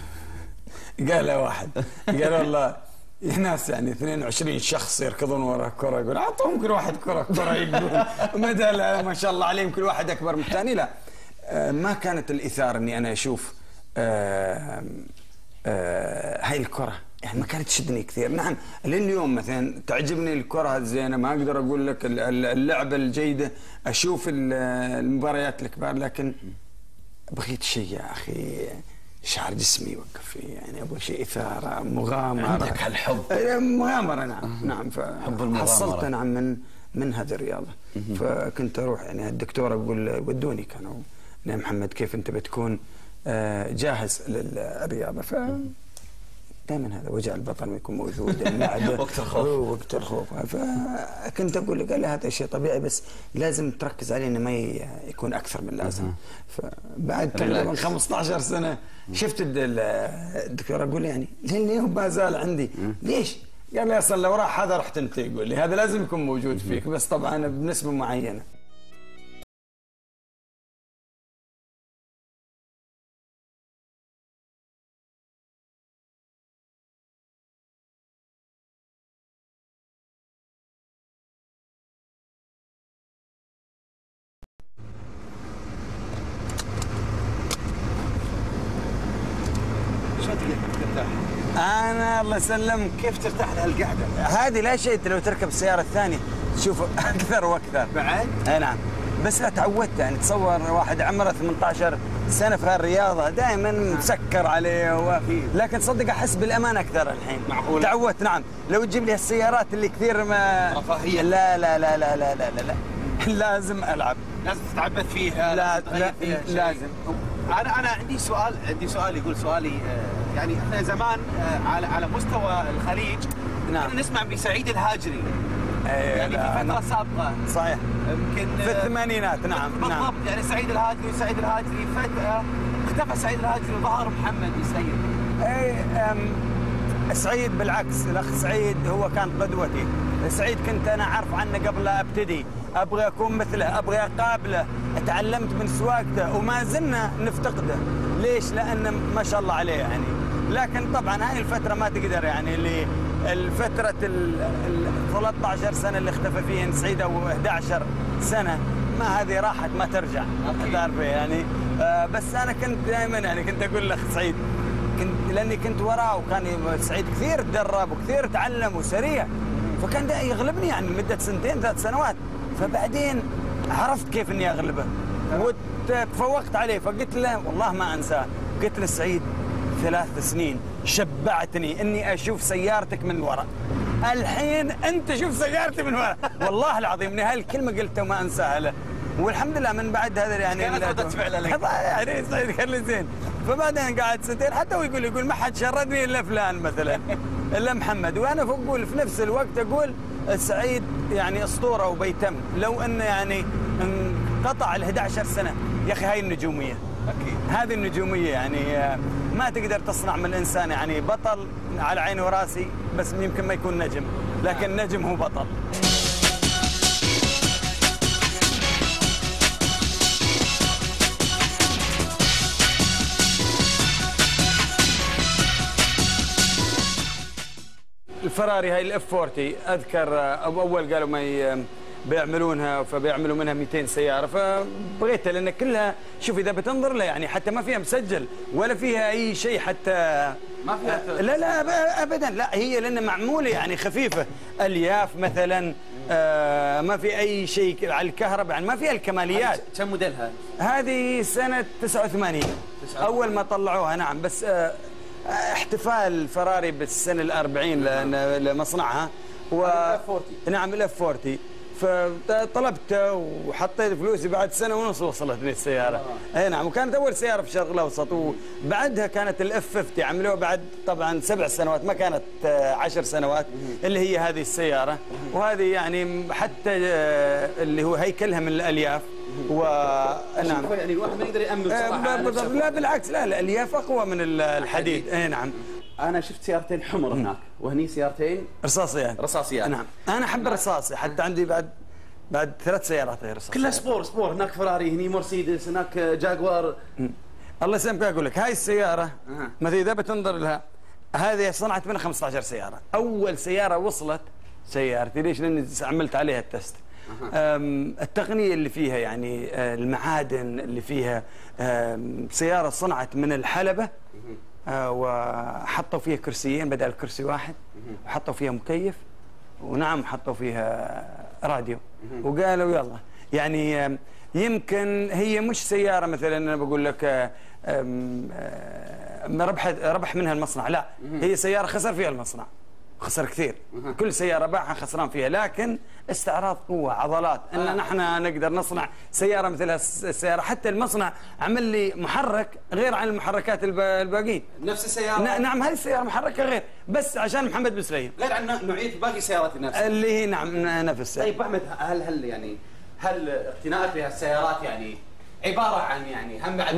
قال واحد قال والله ناس يعني 22 شخص يركضون ورا كرة يقول أعطوهم كل واحد كرة كرة يقول (laughs) مدى ما شاء الله عليهم كل واحد أكبر من الثاني لا. آه، ما كانت الإثارة إني أنا أشوف آه، هاي الكرة. يعني ما كانت تشدني كثير. نعم لليوم مثلا تعجبني الكرة الزينة. ما أقدر أقول لك ال- ال- اللعبة الجيدة. أشوف ال- المباريات الكبار لكن بغيت شيء يا أخي شعر جسمي يوقف فيه. يعني أبغى شيء إثارة مغامرة. عندك هالحب. إيه، مغامرة نعم. نعم حب المغامرة. فحصلت نعم من من هذه الرياضة. فكنت أروح يعني الدكتور أقول ودوني كانوا. يا محمد كيف أنت بتكون؟ آه، جاهز للرياضة. ف دائما هذا وجع البطن يكون موجود. (laughs) المعدة. وقت الخوف. وقت الخوف. فكنت أقول له قال لي هذا شيء طبيعي بس لازم تركز عليه إنه ما يكون أكثر من اللازم فبعد تقريبا ريلاكس. 15 سنة. شفت الد- ال- الدكتور أقول يعني ليه ما زال عندي. ليش؟ قال لي أصلا لو راح هذا رحت أنت. يقول لي هذا لازم يكون موجود فيك. بس طبعا بنسبة معينة. أنا الله يسلمك كيف ترتاح لهالقعدة؟ هذه لا شيء أنت لو تركب السيارة الثانية تشوف (laughs) أكثر وأكثر بعد؟ أي نعم بس لا تعودت يعني تصور واحد عمره 18 سنة في هالرياضة دائما مسكر عليه و... لكن صدق أحس بالأمان أكثر الحين معقولة؟ تعودت نعم لو تجيب لي السيارات اللي كثير ما رفاهية. لا لا لا لا لا لا لا, لا. (laughs) لازم ألعب لازم تتعبث فيها لا- لا- فيها. لازم. أنا أنا عندي سؤال عندي سؤال يقول سؤالي آه، يعني إحنا زمان آه، على على مستوى الخليج نعم. كنا نسمع بسعيد الهاجري. إيه، يعني في فترة نعم. سابقة. صحيح. يمكن في آه، الثمانينات نعم بالضبط. نعم يعني سعيد الهاجري سعيد الهاجري فجاه اختفى سعيد الهاجري وظهر محمد السيد. اي سعيد بالعكس. الأخ سعيد هو كان قدوتي. سعيد كنت أنا أعرف عنه قبل لا أبتدي. أبغى أكون مثله أبغى أقابله. تعلمت من سواقته وما زلنا نفتقده. ليش؟ لأن ما شاء الله عليه يعني. لكن طبعا هاي الفترة ما تقدر يعني اللي الفترة ال ال 13 سنة اللي اختفى فيهن سعيد أو 11 سنة ما هذه راحت ما ترجع. تعرف يعني. آه بس أنا كنت دائما يعني كنت أقول لأخ سعيد كنت لأني كنت وراه وكان سعيد كثير تدرب وكثير تعلم وسريع. فكان يغلبني يعني مده سنتين ثلاث سنوات. فبعدين عرفت كيف إني أغلبه. وتفوقت عليه فقلت له والله ما أنساه. قلت له سعيد ثلاث سنين شبعتني إني أشوف سيارتك من وراء الحين أنت شوف سيارتي من وراء والله العظيم إني هالكلمة قلتها وما أنساها له. والحمد لله من بعد هذا يعني كانت ردة فعل لك. (laughs) يعني سعيد كان لي زين. فبعدين قعد سنتين حتى هو يقول يقول ما حد شردني إلا فلان مثلا إلا محمد. وأنا أقول في نفس الوقت أقول سعيد يعني أسطورة وبيتم. لو انه يعني انقطع ال 11 سنة. يا أخي هاي النجومية. أكيد. هذه النجومية يعني ما تقدر تصنع من الانسان يعني بطل على عيني وراسي بس يمكن ما يكون نجم لكن نجم هو بطل. الفراري هاي الاف 40 أذكر أول قالوا ما بيعملونها فبيعملوا منها 200 سيارة. فبغيتها لأن كلها شوف إذا بتنظر لها يعني حتى ما فيها مسجل ولا فيها أي شيء حتى ما فيها آه، لا لا ابدا. لا هي لأن معمولة يعني خفيفة. ألياف مثلا آه، ما في أي شيء على الكهرباء يعني ما فيها الكماليات. كم موديلها؟ هذه؟ سنة 89 أول ما طلعوها نعم. بس آه، احتفال فراري بالسنة الأربعين لمصنعها. و... ال F40. نعم ال F40 فطلبته وحطيت فلوسي بعد سنة ونص وصلتني السيارة. أي نعم وكانت أول سيارة في الشرق الأوسط وبعدها كانت ال F50 عملوها بعد طبعا سبع سنوات ما كانت آه، عشر سنوات اللي هي هذه السيارة. وهذه يعني حتى آه، اللي هو هيكلها من الألياف. ونعم يعني الواحد ما يقدر يأمن آه، صراحة على بالضبط. نفسه. لا بالعكس لا لا الألياف أقوى من ال- الحديد. اي نعم. أنا شفت سيارتين حمر هناك وهني سيارتين رصاصيات رصاصيات. نعم. أنا أحب الرصاصي حتى عندي بعد بعد ثلاث سيارات غير رصاصيات كلها sport sport. هناك فراري هني مرسيدس هناك جاكوار. الله يسلمك أقول لك هاي السيارة أها. مثلا إذا بتنظر لها هذه صنعت منها 15 سيارة. أول سيارة وصلت سيارتي. ليش؟ لأني عملت عليها ال test. أم، التقنية اللي فيها يعني آه، المعادن اللي فيها أم، سيارة صنعت من الحلبة. آه، وحطوا فيها كرسيين بدل كرسي واحد. وحطوا فيها مكيف. ونعم حطوا فيها راديو. وقالوا يلا. يعني يمكن هي مش سيارة مثلا أنا بقول لك آه، آه، ربح ربح منها المصنع. لا. هي سيارة خسر فيها المصنع. خسر كثير. كل سيارة باعها خسران فيها لكن استعراض قوة عضلات. إن آه. نحن نقدر نصنع سيارة مثل السيارة. حتى المصنع عمل لي محرك غير عن المحركات الب- الباقيين. نفس السيارة. نعم هذه السيارة محركة غير بس عشان محمد بن سليم. غير عن نوعية باقي السيارات نفسها. اللي هي نعم نفسها طيب أحمد هل هل يعني هل اقتنائك بهالسيارات يعني عبارة عن يعني هم بعد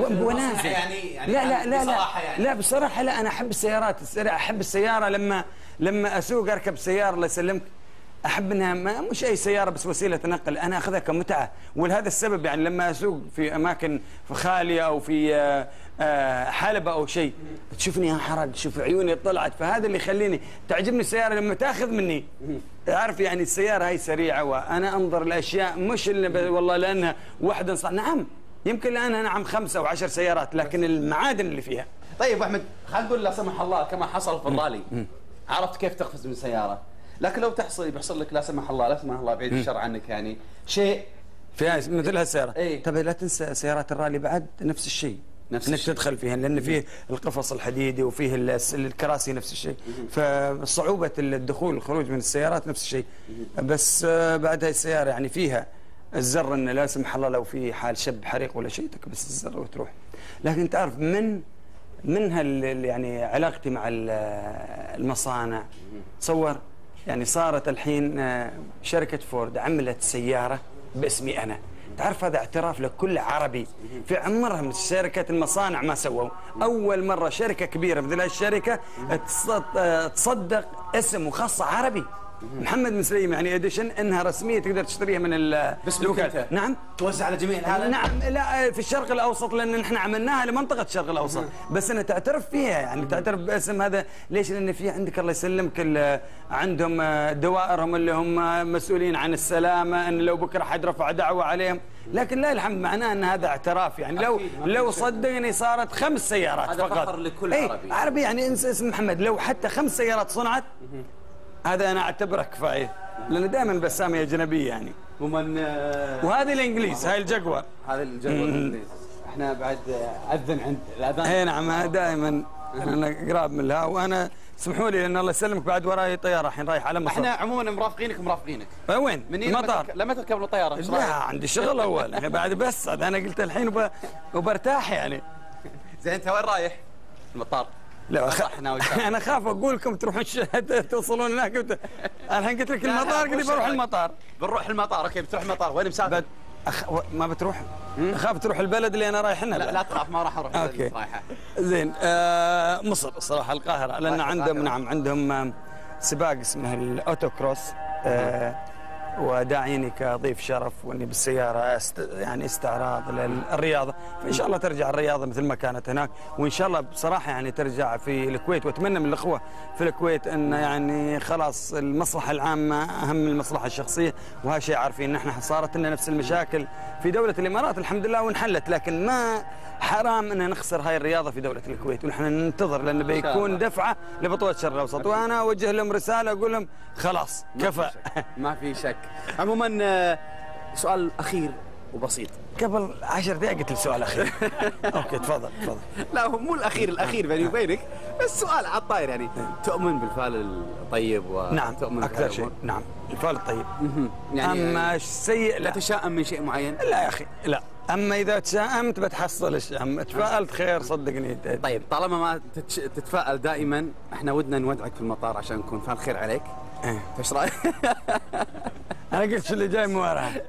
يعني يعني لا لا لا بصراحة لا يعني. لا بصراحة لا أنا أحب السيارات. السريعة أحب السيارة لما لما أسوق أركب سيارة الله يسلمك. أحب أنها ما مش أي سيارة بس وسيلة نقل. أنا أخذها كمتعة. ولهذا السبب يعني لما أسوق في أماكن في خالية أو في آه، آه، حلبة أو شيء تشوفني انحرق تشوف عيوني طلعت. فهذا اللي يخليني تعجبني السيارة لما تأخذ مني. تعرف يعني السيارة هاي سريعة وأنا أنظر الأشياء مش اللي والله لأنها واحدة صح نعم. يمكن الآن نعم خمسة أو عشر سيارات لكن المعادن اللي فيها. طيب أحمد خلينا نقول لا سمح الله كما حصل في الرالي. عرفت كيف تقفز من سيارة. لكن لو تحصل بيحصل لك لا سمح الله لا سمح الله بعيد الشر عنك يعني. شيء فيها مثل هالسيارة. إيه. طيب لا تنسى سيارات الرالي بعد نفس الشيء. نفس إنك الشيء. تدخل فيها لأن فيه القفص الحديدي وفيه الكراسي نفس الشيء. فصعوبة الدخول والخروج من السيارات نفس الشيء. بس آه، بعد هاي السيارة يعني فيها الزر انه لا سمح الله لو في حال شب حريق ولا شيء تكبس الزر وتروح. لكن تعرف من من هال يعني علاقتي مع ال- المصانع؟ تصور يعني صارت الحين آه، شركة فورد عملت سيارة باسمي أنا. تعرف هذا اعتراف لكل عربي؟ في عمرها من شركة المصانع ما سووا. أول مرة شركة كبيرة مثل هالشركة تصد- تصدق اسم مخصص عربي. محمد بن سليم يعني اديشن إنها رسمية تقدر تشتريها من ال- باسمك الوكالة. أنت؟ نعم. توزع على جميع العالم؟ نعم. لا في الشرق الأوسط لأن نحن عملناها لمنطقة الشرق الأوسط. بس انها تعترف فيها يعني تعترف باسم هذا. ليش؟ لأن في عندك الله يسلمك عندهم آه، دوائرهم اللي هم مسؤولين عن السلامة إن لو بكرة حد رفع دعوة عليهم. لكن لا الحمد معناه إن هذا اعتراف. يعني لو لو. صدقني صارت خمس سيارات هذا فقط. فخر لكل إيه، عربي. عربي يعني اسم محمد لو حتى خمس سيارات صنعت هذا أنا اعتبره كفايه لأنه دائما بسامي اجنبيه يعني. ومن وهذه الإنجليز هاي الجقوة. هذا الإنجليزي. إحنا بعد أذن عند الأذان. اي نعم دائما أنا قراب من لها وأنا اسمحوا لي لأن الله يسلمك بعد وراي طيارة الحين رايح على مصر. إحنا عموما مرافقينك مرافقينك وين؟ من المطار. لما تركب الطياره لا؟ عندي شغل أول. بعد بس أنا قلت الحين وب... وبرتاح يعني. (laughs) زين أنت وين رايح؟ المطار. لا أخ... وشاف. (laughs) أنا خاف أقول لكم تروحون. (laughs) توصلون هناك. الحين قلت لك لا، لا، المطار قلت بروح. المطار بنروح المطار okay بتروح المطار وين مسافر؟ بد... أخ... و- ما بتروح أخاف تروح البلد اللي أنا رايح لا لها لا تخاف ما راح أروح okay رايحة زين آه مصر صراحة القاهرة لأن عندهم. نعم عندهم سباق اسمه ال autocross آه وداعيني كضيف شرف وإني بالسيارة است يعني استعراض للرياضة. فإن شاء الله ترجع الرياضة مثل ما كانت هناك وإن شاء الله بصراحة يعني ترجع في الكويت. وأتمنى من الأخوة في الكويت إن يعني خلاص المصلحة العامة أهم من المصلحة الشخصية وهذا شيء عارفين نحن صارت لنا نفس المشاكل في دولة الإمارات الحمد لله وانحلت لكن ما حرام ان نخسر هاي الرياضة في دولة الكويت ونحن ننتظر لأنه شاء بيكون. دفعة لبطولة الشرق الأوسط. وأنا أوجه لهم رسالة أقول لهم خلاص كفى. ما في شك. عموما آه، سؤال أخير وبسيط. قبل عشر دقائق قلت السؤال الاخير (laughs) أوكي تفضل تفضل. لا هو مو الأخير الأخير بيني وبينك بس سؤال على الطاير يعني. تؤمن بالفال الطيب نعم وتؤمن أكثر شيء؟ نعم الفال الطيب. يعني أما السيء لا. لا تشاءم من شيء معين؟ لا يا أخي لا. أما إذا تشاءمت بتحصل الشام تفائلت خير صدقني. طيب طالما ما تتش... تتفائل دائما إحنا ودنا نودعك في المطار عشان نكون فال خير عليك. إيه. فايش رأيك؟ أنا قلت شو اللي جاي من وراها.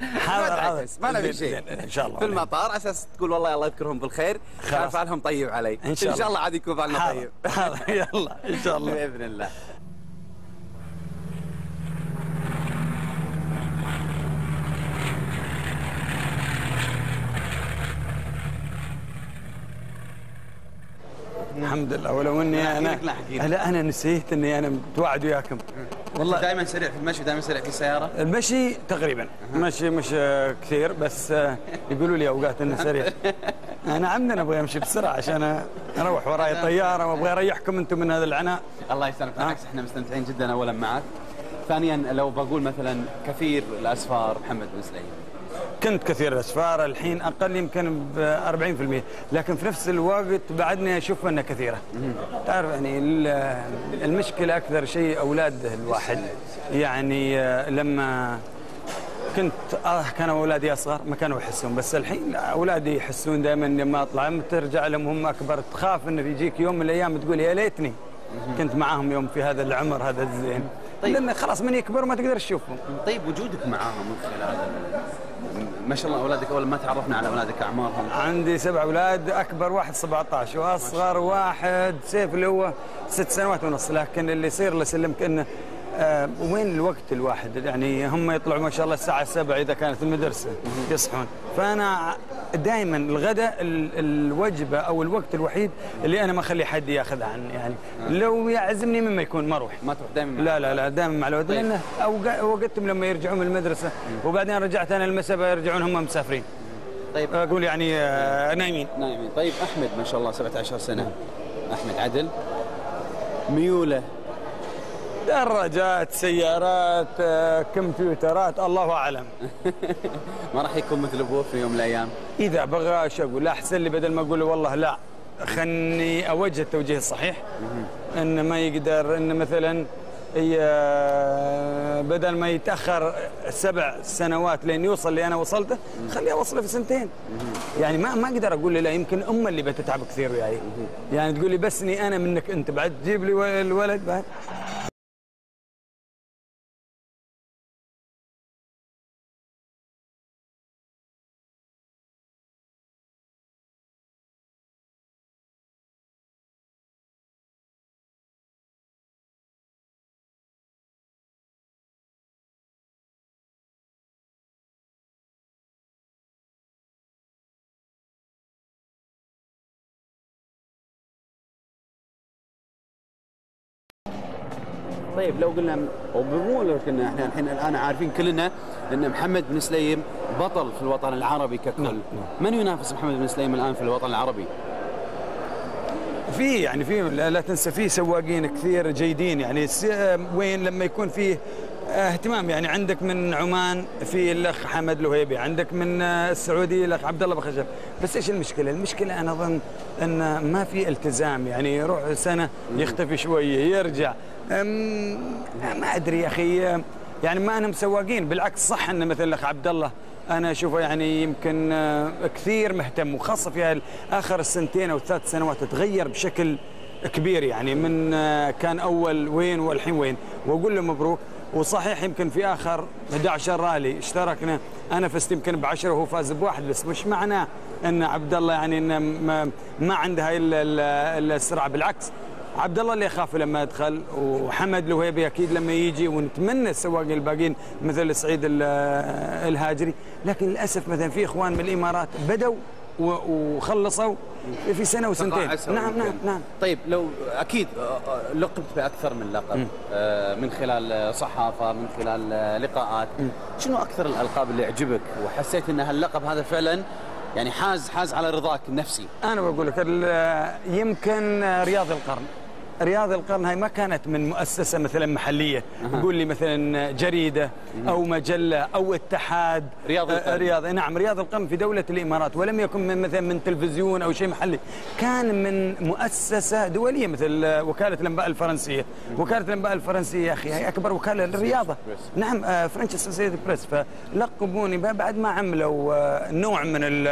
حاضر حاضر. ما نبي شيء. ان شاء الله. في المطار على أساس تقول والله الله يذكرهم بالخير. كان خلاص. فعلهم طيب علي. إن شاء إن شاء الله. الله عاد يكون فعلنا طيب. حاضر. يلا. إن شاء الله. بإذن الله. الحمد لله. ولو إني أنا لا، أنا نسيت إني أنا متوعد وياكم؟ والله دائما سريع في المشي دائما سريع في السيارة. المشي تقريبا. مشي مش آه، كثير بس آه، يقولوا لي أوقات إنه سريع. أنا عمدا أبغى أمشي بسرعة عشان أروح وراي طيارة وأبغى أريحكم أنتم من هذا العناء. الله يسلمك. بالعكس إحنا مستمتعين جدا اولا معك ثانيا لو بقول مثلا كثير الأسفار محمد بن سليم. كنت كثير الأسفار الحين أقل يمكن ب 40% لكن في نفس الوقت بعدني أشوف أنها كثيرة. تعرف يعني ال- المشكلة أكثر شيء أولاد الواحد. يعني آه، لما كنت آه كانوا أولادي أصغر ما كانوا يحسون. بس الحين لا، أولادي يحسون دائما لما أطلع لما ترجع لهم هم أكبر تخاف انه بيجيك يوم من الأيام تقول يا ليتني كنت معاهم يوم في هذا العمر هذا الزين. طيب. لأن خلاص من يكبر ما تقدر تشوفهم. طيب وجودك معاهم من خلال ما شاء الله أولادك أول ما تعرفنا على أولادك أعمارهم. عندي سبع أولاد أكبر واحد 17 وأصغر واحد سيف اللي هو ست سنوات ونص لكن اللي يصير الله يسلمك إنه آه وين الوقت الواحد؟ يعني هم يطلعوا ما شاء الله الساعة 7 إذا كانت المدرسة يصحون. فأنا دائما الغداء ال- الوجبة أو الوقت الوحيد اللي أنا ما أخلي حد ياخذها عني يعني لو يعزمني مما يكون ما أروح. ما تروح دائما لا لا لا دائما مع الولد طيب. لأنه وقتهم لما يرجعون من المدرسة وبعدين رجعت أنا المسافه يرجعون هم مسافرين. طيب. أقول يعني آه، نايمين. نايمين. طيب أحمد ما شاء الله 17 سنة. أحمد عدل. ميوله. دراجات سيارات آه، كمبيوترات الله أعلم. (laughs) ما راح يكون مثل أبوه في يوم من الأيام. إذا بغى إيش أقول أحسن لي بدل ما أقول له والله لا. خلني أوجه التوجيه الصحيح. إنه ما يقدر إنه مثلا ي- بدل ما يتأخر سبع سنوات لين يوصل اللي أنا وصلته خليه أوصله في سنتين. يعني ما ما أقدر أقول له لا يمكن أمه اللي بتتعب كثير وياي. يعني تقول لي بسني أنا منك أنت بعد تجيب لي الولد بعد. طيب لو قلنا وبمو لو كنا إحنا الحين الآن عارفين كلنا إن محمد بن سليم بطل في الوطن العربي ككل. من ينافس محمد بن سليم الآن في الوطن العربي؟ في يعني في لا, تنسى في سواقين كثير جيدين. يعني وين لما يكون فيه اهتمام. يعني عندك من عمان في الأخ حمد الوهيبي عندك من السعوديه الأخ عبد الله بخشب بس إيش المشكلة؟ المشكلة أنا أظن أن ما في التزام. يعني يروح سنة يختفي شوية يرجع. ما أدري يا أخي. يعني ما أنا مسواقين. بالعكس صح أن مثل الأخ عبد الله أنا أشوفه يعني يمكن آه، كثير مهتم. وخاصة في آخر السنتين أو الثلاث سنوات تغير بشكل كبير. يعني من آه، كان أول وين والحين وين. وأقول له مبروك. وصحيح يمكن في آخر 11 رالي اشتركنا. أنا فزت يمكن ب 10 وهو فاز بواحد. بس مش معناه إن عبد الله يعني انه ما, عنده هاي ال- ال- السرعه بالعكس عبد الله اللي يخاف لما يدخل وحمد الوهيبي أكيد لما يجي ونتمنى السواقين الباقيين مثل سعيد ال- الهاجري. لكن للأسف مثلا في إخوان من الإمارات بدوا وخلصوا في سنة وسنتين. نعم. نعم نعم. طيب لو أكيد آه، آه، لقبت بأكثر من لقب آه، من خلال صحافة من خلال لقاءات. شنو أكثر الألقاب اللي عجبك وحسيت إن هاللقب هذا فعلا يعني حاز حاز على رضاك النفسي. أنا بقول لك يمكن رياض القرن. رياض القرن هاي ما كانت من مؤسسة مثلا محلية. قول لي مثلا جريدة أو مجلة أو اتحاد. رياض آه، القرن. رياض. نعم رياض القرن في دولة الإمارات ولم يكن من مثلا من تلفزيون أو شيء محلي. كان من مؤسسة دولية مثل وكالة الأنباء الفرنسية. وكالة الأنباء الفرنسية يا أخي هي أكبر وكالة للرياضة. نعم فرنش اسوسيتد بريس فلقبوني بعد ما عملوا آه، نوع من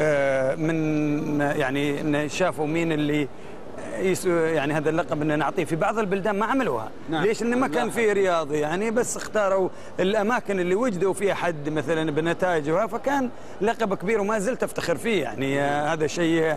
آه، من يعني شافوا مين اللي يعني هذا اللقب ان نعطيه في بعض البلدان ما عملوها. نعم. ليش؟ لأن ما كان. في رياضي يعني بس اختاروا الأماكن اللي وجدوا فيها حد مثلا بنتائجها فكان لقب كبير وما زلت أفتخر فيه. يعني آه، هذا شيء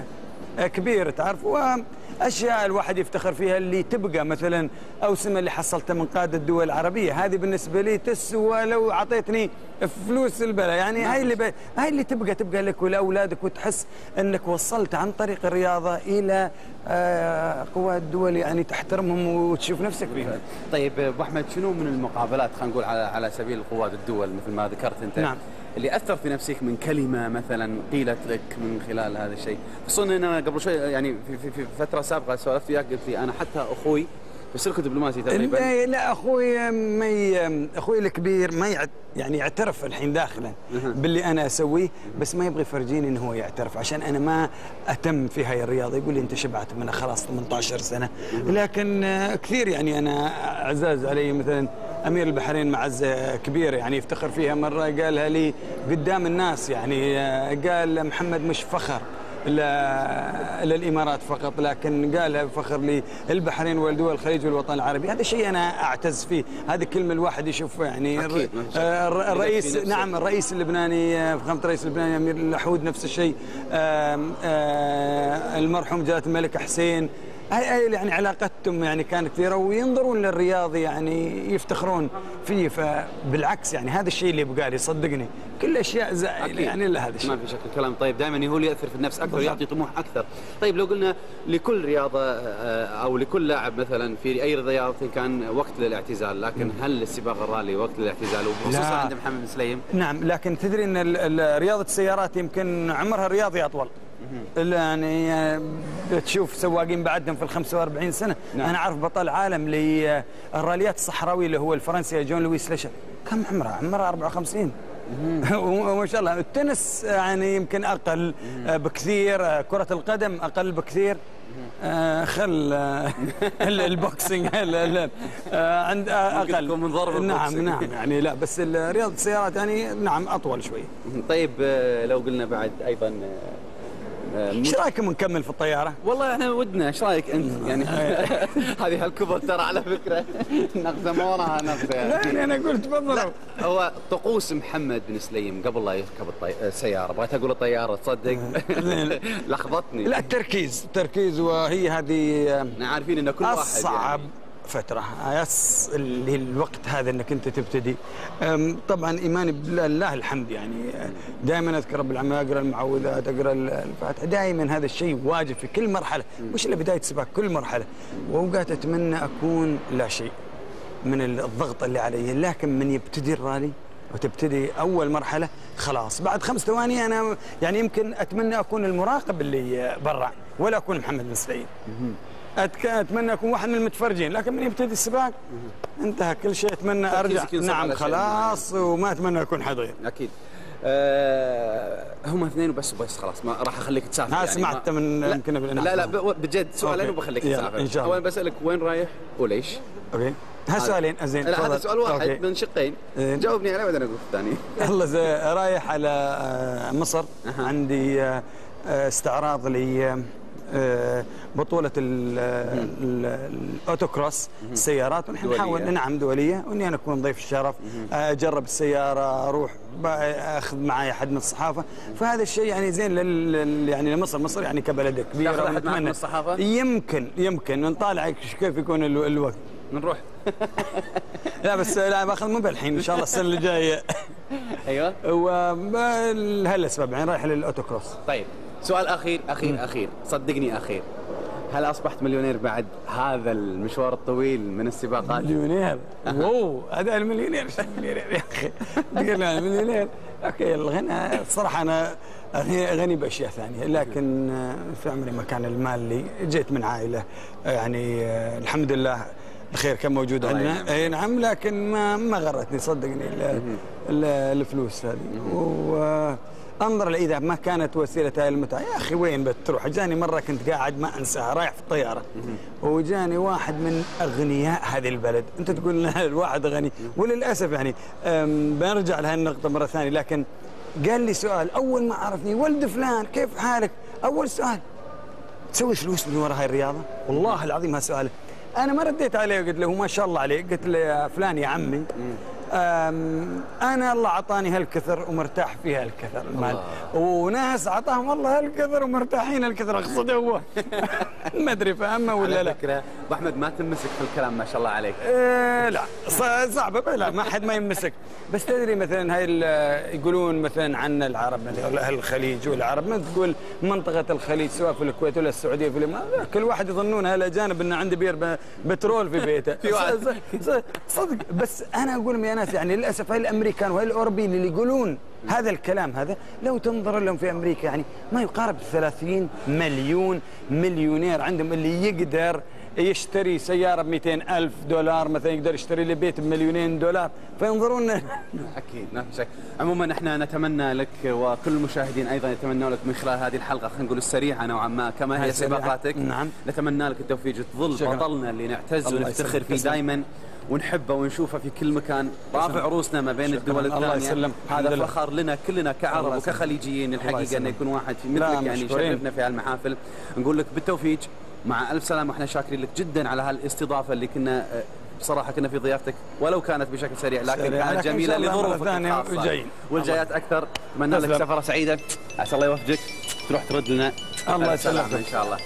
كبير تعرف؟ وأشياء الواحد يفتخر فيها اللي تبقى مثلا اوسمه اللي حصلته من قادة الدول العربية. هذه بالنسبة لي تسوى لو أعطيتني فلوس البلا يعني هاي اللي ب... هاي اللي تبقى تبقى لك ولأولادك وتحس إنك وصلت عن طريق الرياضة إلى آه، قوى الدول يعني تحترمهم وتشوف نفسك فيهم. طيب أبو أحمد شنو من المقابلات خلينا نقول على على سبيل قواد الدول مثل ما ذكرت أنت نعم. اللي اثر في نفسك من كلمة مثلا قيلت لك من خلال هذا الشيء؟ خصوصا ان أنا قبل شوي يعني في, في, في فترة سابقة سولفت وياك قلت لي أنا حتى أخوي بسلك دبلوماسي تقريبا. لا لا أخوي ما أخوي الكبير ما يعني يعترف الحين داخلا باللي أنا أسويه بس ما يبغى يفرجيني إنه هو يعترف عشان أنا ما أتم في هاي الرياضة. يقول لي أنت شبعت منها خلاص 18 سنة. لكن آه، كثير يعني أنا عزاز علي. مثلا أمير البحرين معزه كبيرة يعني يفتخر فيها مرة قالها لي قدام الناس يعني آه، قال محمد مش فخر. للامارات فقط لكن قالها فخر للبحرين والدول الخليج والوطن العربي. هذا شيء أنا أعتز فيه. هذه كلمة الواحد يشوفها يعني أكيد، الرئيس نعم الرئيس اللبناني فخامة الرئيس اللبناني أمير الحود نفس الشيء. المرحوم جلاله الملك حسين. هاي يعني علاقتهم يعني كانت كثيره وينظرون للرياضي يعني يفتخرون فيه فبالعكس يعني هذا الشيء اللي يبقى لي صدقني كل أشياء زائله. يعني الا هذا الشيء. ما في شك الكلام. طيب دائما هو اللي ياثر في النفس أكثر بالضبط. ويعطي طموح أكثر. طيب لو قلنا لكل رياضة آه، أو لكل لاعب مثلا في أي رياضة كان وقت للاعتزال لكن هل السباق الرالي وقت للاعتزال؟ وخصوصا. عند محمد سليم. نعم لكن تدري إن رياضة السيارات يمكن عمرها الرياضي أطول. يعني آه، بتشوف سواقين بعدهم في ال 45 سنة. نعم. أنا أعرف بطل عالم للراليات الصحراويه اللي هو الفرنسي جون لويس شليسر. كم عمره؟ عمره 54 (laughs) وما شاء الله. التنس يعني يمكن أقل آه، بكثير آه، كرة القدم أقل بكثير. آه، خل آه، (laughs) ال- ال boxing ال- ال- آه، عند آه، أقل. من ضرب نعم. نعم. يعني لا بس رياضة السيارات يعني نعم أطول شوي. طيب آه، لو قلنا بعد أيضا آه، آه، إيش رايكم نكمل في الطيارة؟ والله إحنا ودنا إيش رأيك أنت؟ يعني (laughs) هذه هالكبر ترى على فكرة. نغزة ما وراها نغزة لا يعني. أنا قلت لا تفضلوا هو طقوس محمد بن سليم قبل لا يركب. السياره بغيت أقول الطيارة تصدق؟ (laughs) لخبطني. لا التركيز التركيز وهي هذه آه، إحنا عارفين إن كل واحد اصعب يعني اللي هي الوقت هذا إنك أنت تبتدي. طبعا إيماني بالله لله الحمد يعني. دائما أذكر رب العالمين أقرأ المعوذات أقرأ الفاتحة. دائما هذا الشيء واجب في كل مرحلة. مش إلا بداية سباق كل مرحلة. وأوقات أتمنى أكون لا شيء من الضغط اللي علي. لكن من يبتدي الرالي وتبتدي أول مرحلة خلاص. بعد خمس ثواني أنا يعني يمكن أتمنى أكون المراقب اللي برا ولا أكون محمد بن سعيد. أتمنى أكون واحد من المتفرجين لكن من يبتدي السباق انتهى كل شيء أتمنى أرجع نعم خلاص وما أتمنى أكون حد غير أكيد آه هم اثنين وبس وبس خلاص ما راح أخليك تسافر ها يعني سمعت ما... من- لا يمكن لا لا ب- بجد سؤالين. وبخليك تسافر إن شاء الله. اول بسألك وين رايح وليش؟ okay ها سؤالين زين لا هذا. سؤال واحد okay. من شقين. جاوبني عليه بعدين أقول الثاني (laughs) الله زي رايح على آه، مصر. عندي آه، آه، استعراض ل آه، ال- الأوتوكروس السيارات ونحن. نحاول نعم دولية وإني أنا أكون ضيف الشرف. أجرب السيارة أروح أخذ معي أحد من الصحافة. فهذا الشيء يعني زين لل يعني لمصر. مصر يعني كبلد معك من الصحافة؟ يمكن يمكن. نطالع كيف يكون ال- الوقت؟ نروح. (laughs) لا بس لا باخذ مو بالحين. إن شاء الله السنة اللي جاية أيوه (laughs) وهالاسباب يعني رايح للأوتوكروس. طيب. سؤال أخير أخير أخير. صدقني أخير. هل أصبحت مليونير بعد هذا المشوار الطويل من السباقات؟ مليونير؟ (laughs) wow هذا المليونير. (laughs) شو المليونير يا أخي. قلنا المليونير okay الغنى الصراحه أنا غني بأشياء ثانية. لكن في عمري ما كان المال لي جيت من عائلة. يعني الحمد لله الخير كان موجود عندنا. أي نعم لكن ما ما غرتني صدقني ال- ال- الفلوس هذه. وانظر إذا ما كانت وسيلة هاي المتعة. يا أخي وين بتروح؟ جاني مرة كنت قاعد ما أنساها رايح في الطيارة. وجاني واحد من أغنياء هذه البلد. أنت تقول الواحد غني؟ وللأسف يعني بنرجع لهذه النقطه مرة ثانية. لكن قال لي سؤال أول ما عرفني ولد فلان كيف حالك؟ أول سؤال تسوي فلوس من وراء هاي الرياضة؟ والله العظيم هالسؤال. أنا ما رديت عليه وقلت له ما شاء الله عليك. قلت له يا فلان يا عمي. أنا الله أعطاني هالكثر ومرتاح في هالكثر المال وناس أعطاهم والله هالكثر ومرتاحين هالكثر أقصد هو. (laughs) ما أدري فاهمه ولا لا. فكرة أبو أحمد ما تمسك في الكلام ما شاء الله عليك. إيه لا. ص- صعبة لا ما حد ما يمسك. بس تدري مثلا هاي يقولون مثلا عن العرب أهل الخليج والعرب ما تقول منطقة الخليج سواء في الكويت ولا السعودية في كل واحد يظنون هالاجانب إنه عنده بير بترول في بيته. (laughs) صدق. بس أنا أقول لهم يا ناس يعني للأسف هاي الأمريكان وهاي الأوروبيين اللي يقولون هذا الكلام هذا لو تنظر لهم في أمريكا يعني ما يقارب 30 مليون مليونير عندهم اللي يقدر يشتري سيارة ب 200 ألف دولار مثلا يقدر يشتري لي بيت بمليونين دولار فينظرون (laughs) أكيد ما في شك عموما إحنا نتمنى لك وكل المشاهدين أيضا يتمنون لك من خلال هذه الحلقة خلينا نقول السريعة نوعا ما كما هي. سباقاتك نعم. نتمنى لك التوفيق تظل. بطلنا اللي نعتز ونفتخر. فيه. دائما ونحبه ونشوفه في كل مكان رافع عروسنا ما بين. الدول الثانية هذا. فخر لنا كلنا كعرب. وكخليجيين الحقيقة إنه. يكون واحد في مثلك يعني. يشرفنا في هالمحافل نقول لك بالتوفيق مع ألف سلامة وإحنا شاكرين لك جدا على هالاستضافة اللي كنا بصراحة كنا في ضيافتك ولو كانت بشكل سريع لكن سريع. كانت جميلة لظروفك. وجايين. والجايات أكثر اتمنى لك. سفرة سعيدة عسى الله يوفقك تروح ترد لنا الله يسلمك. إن شاء الله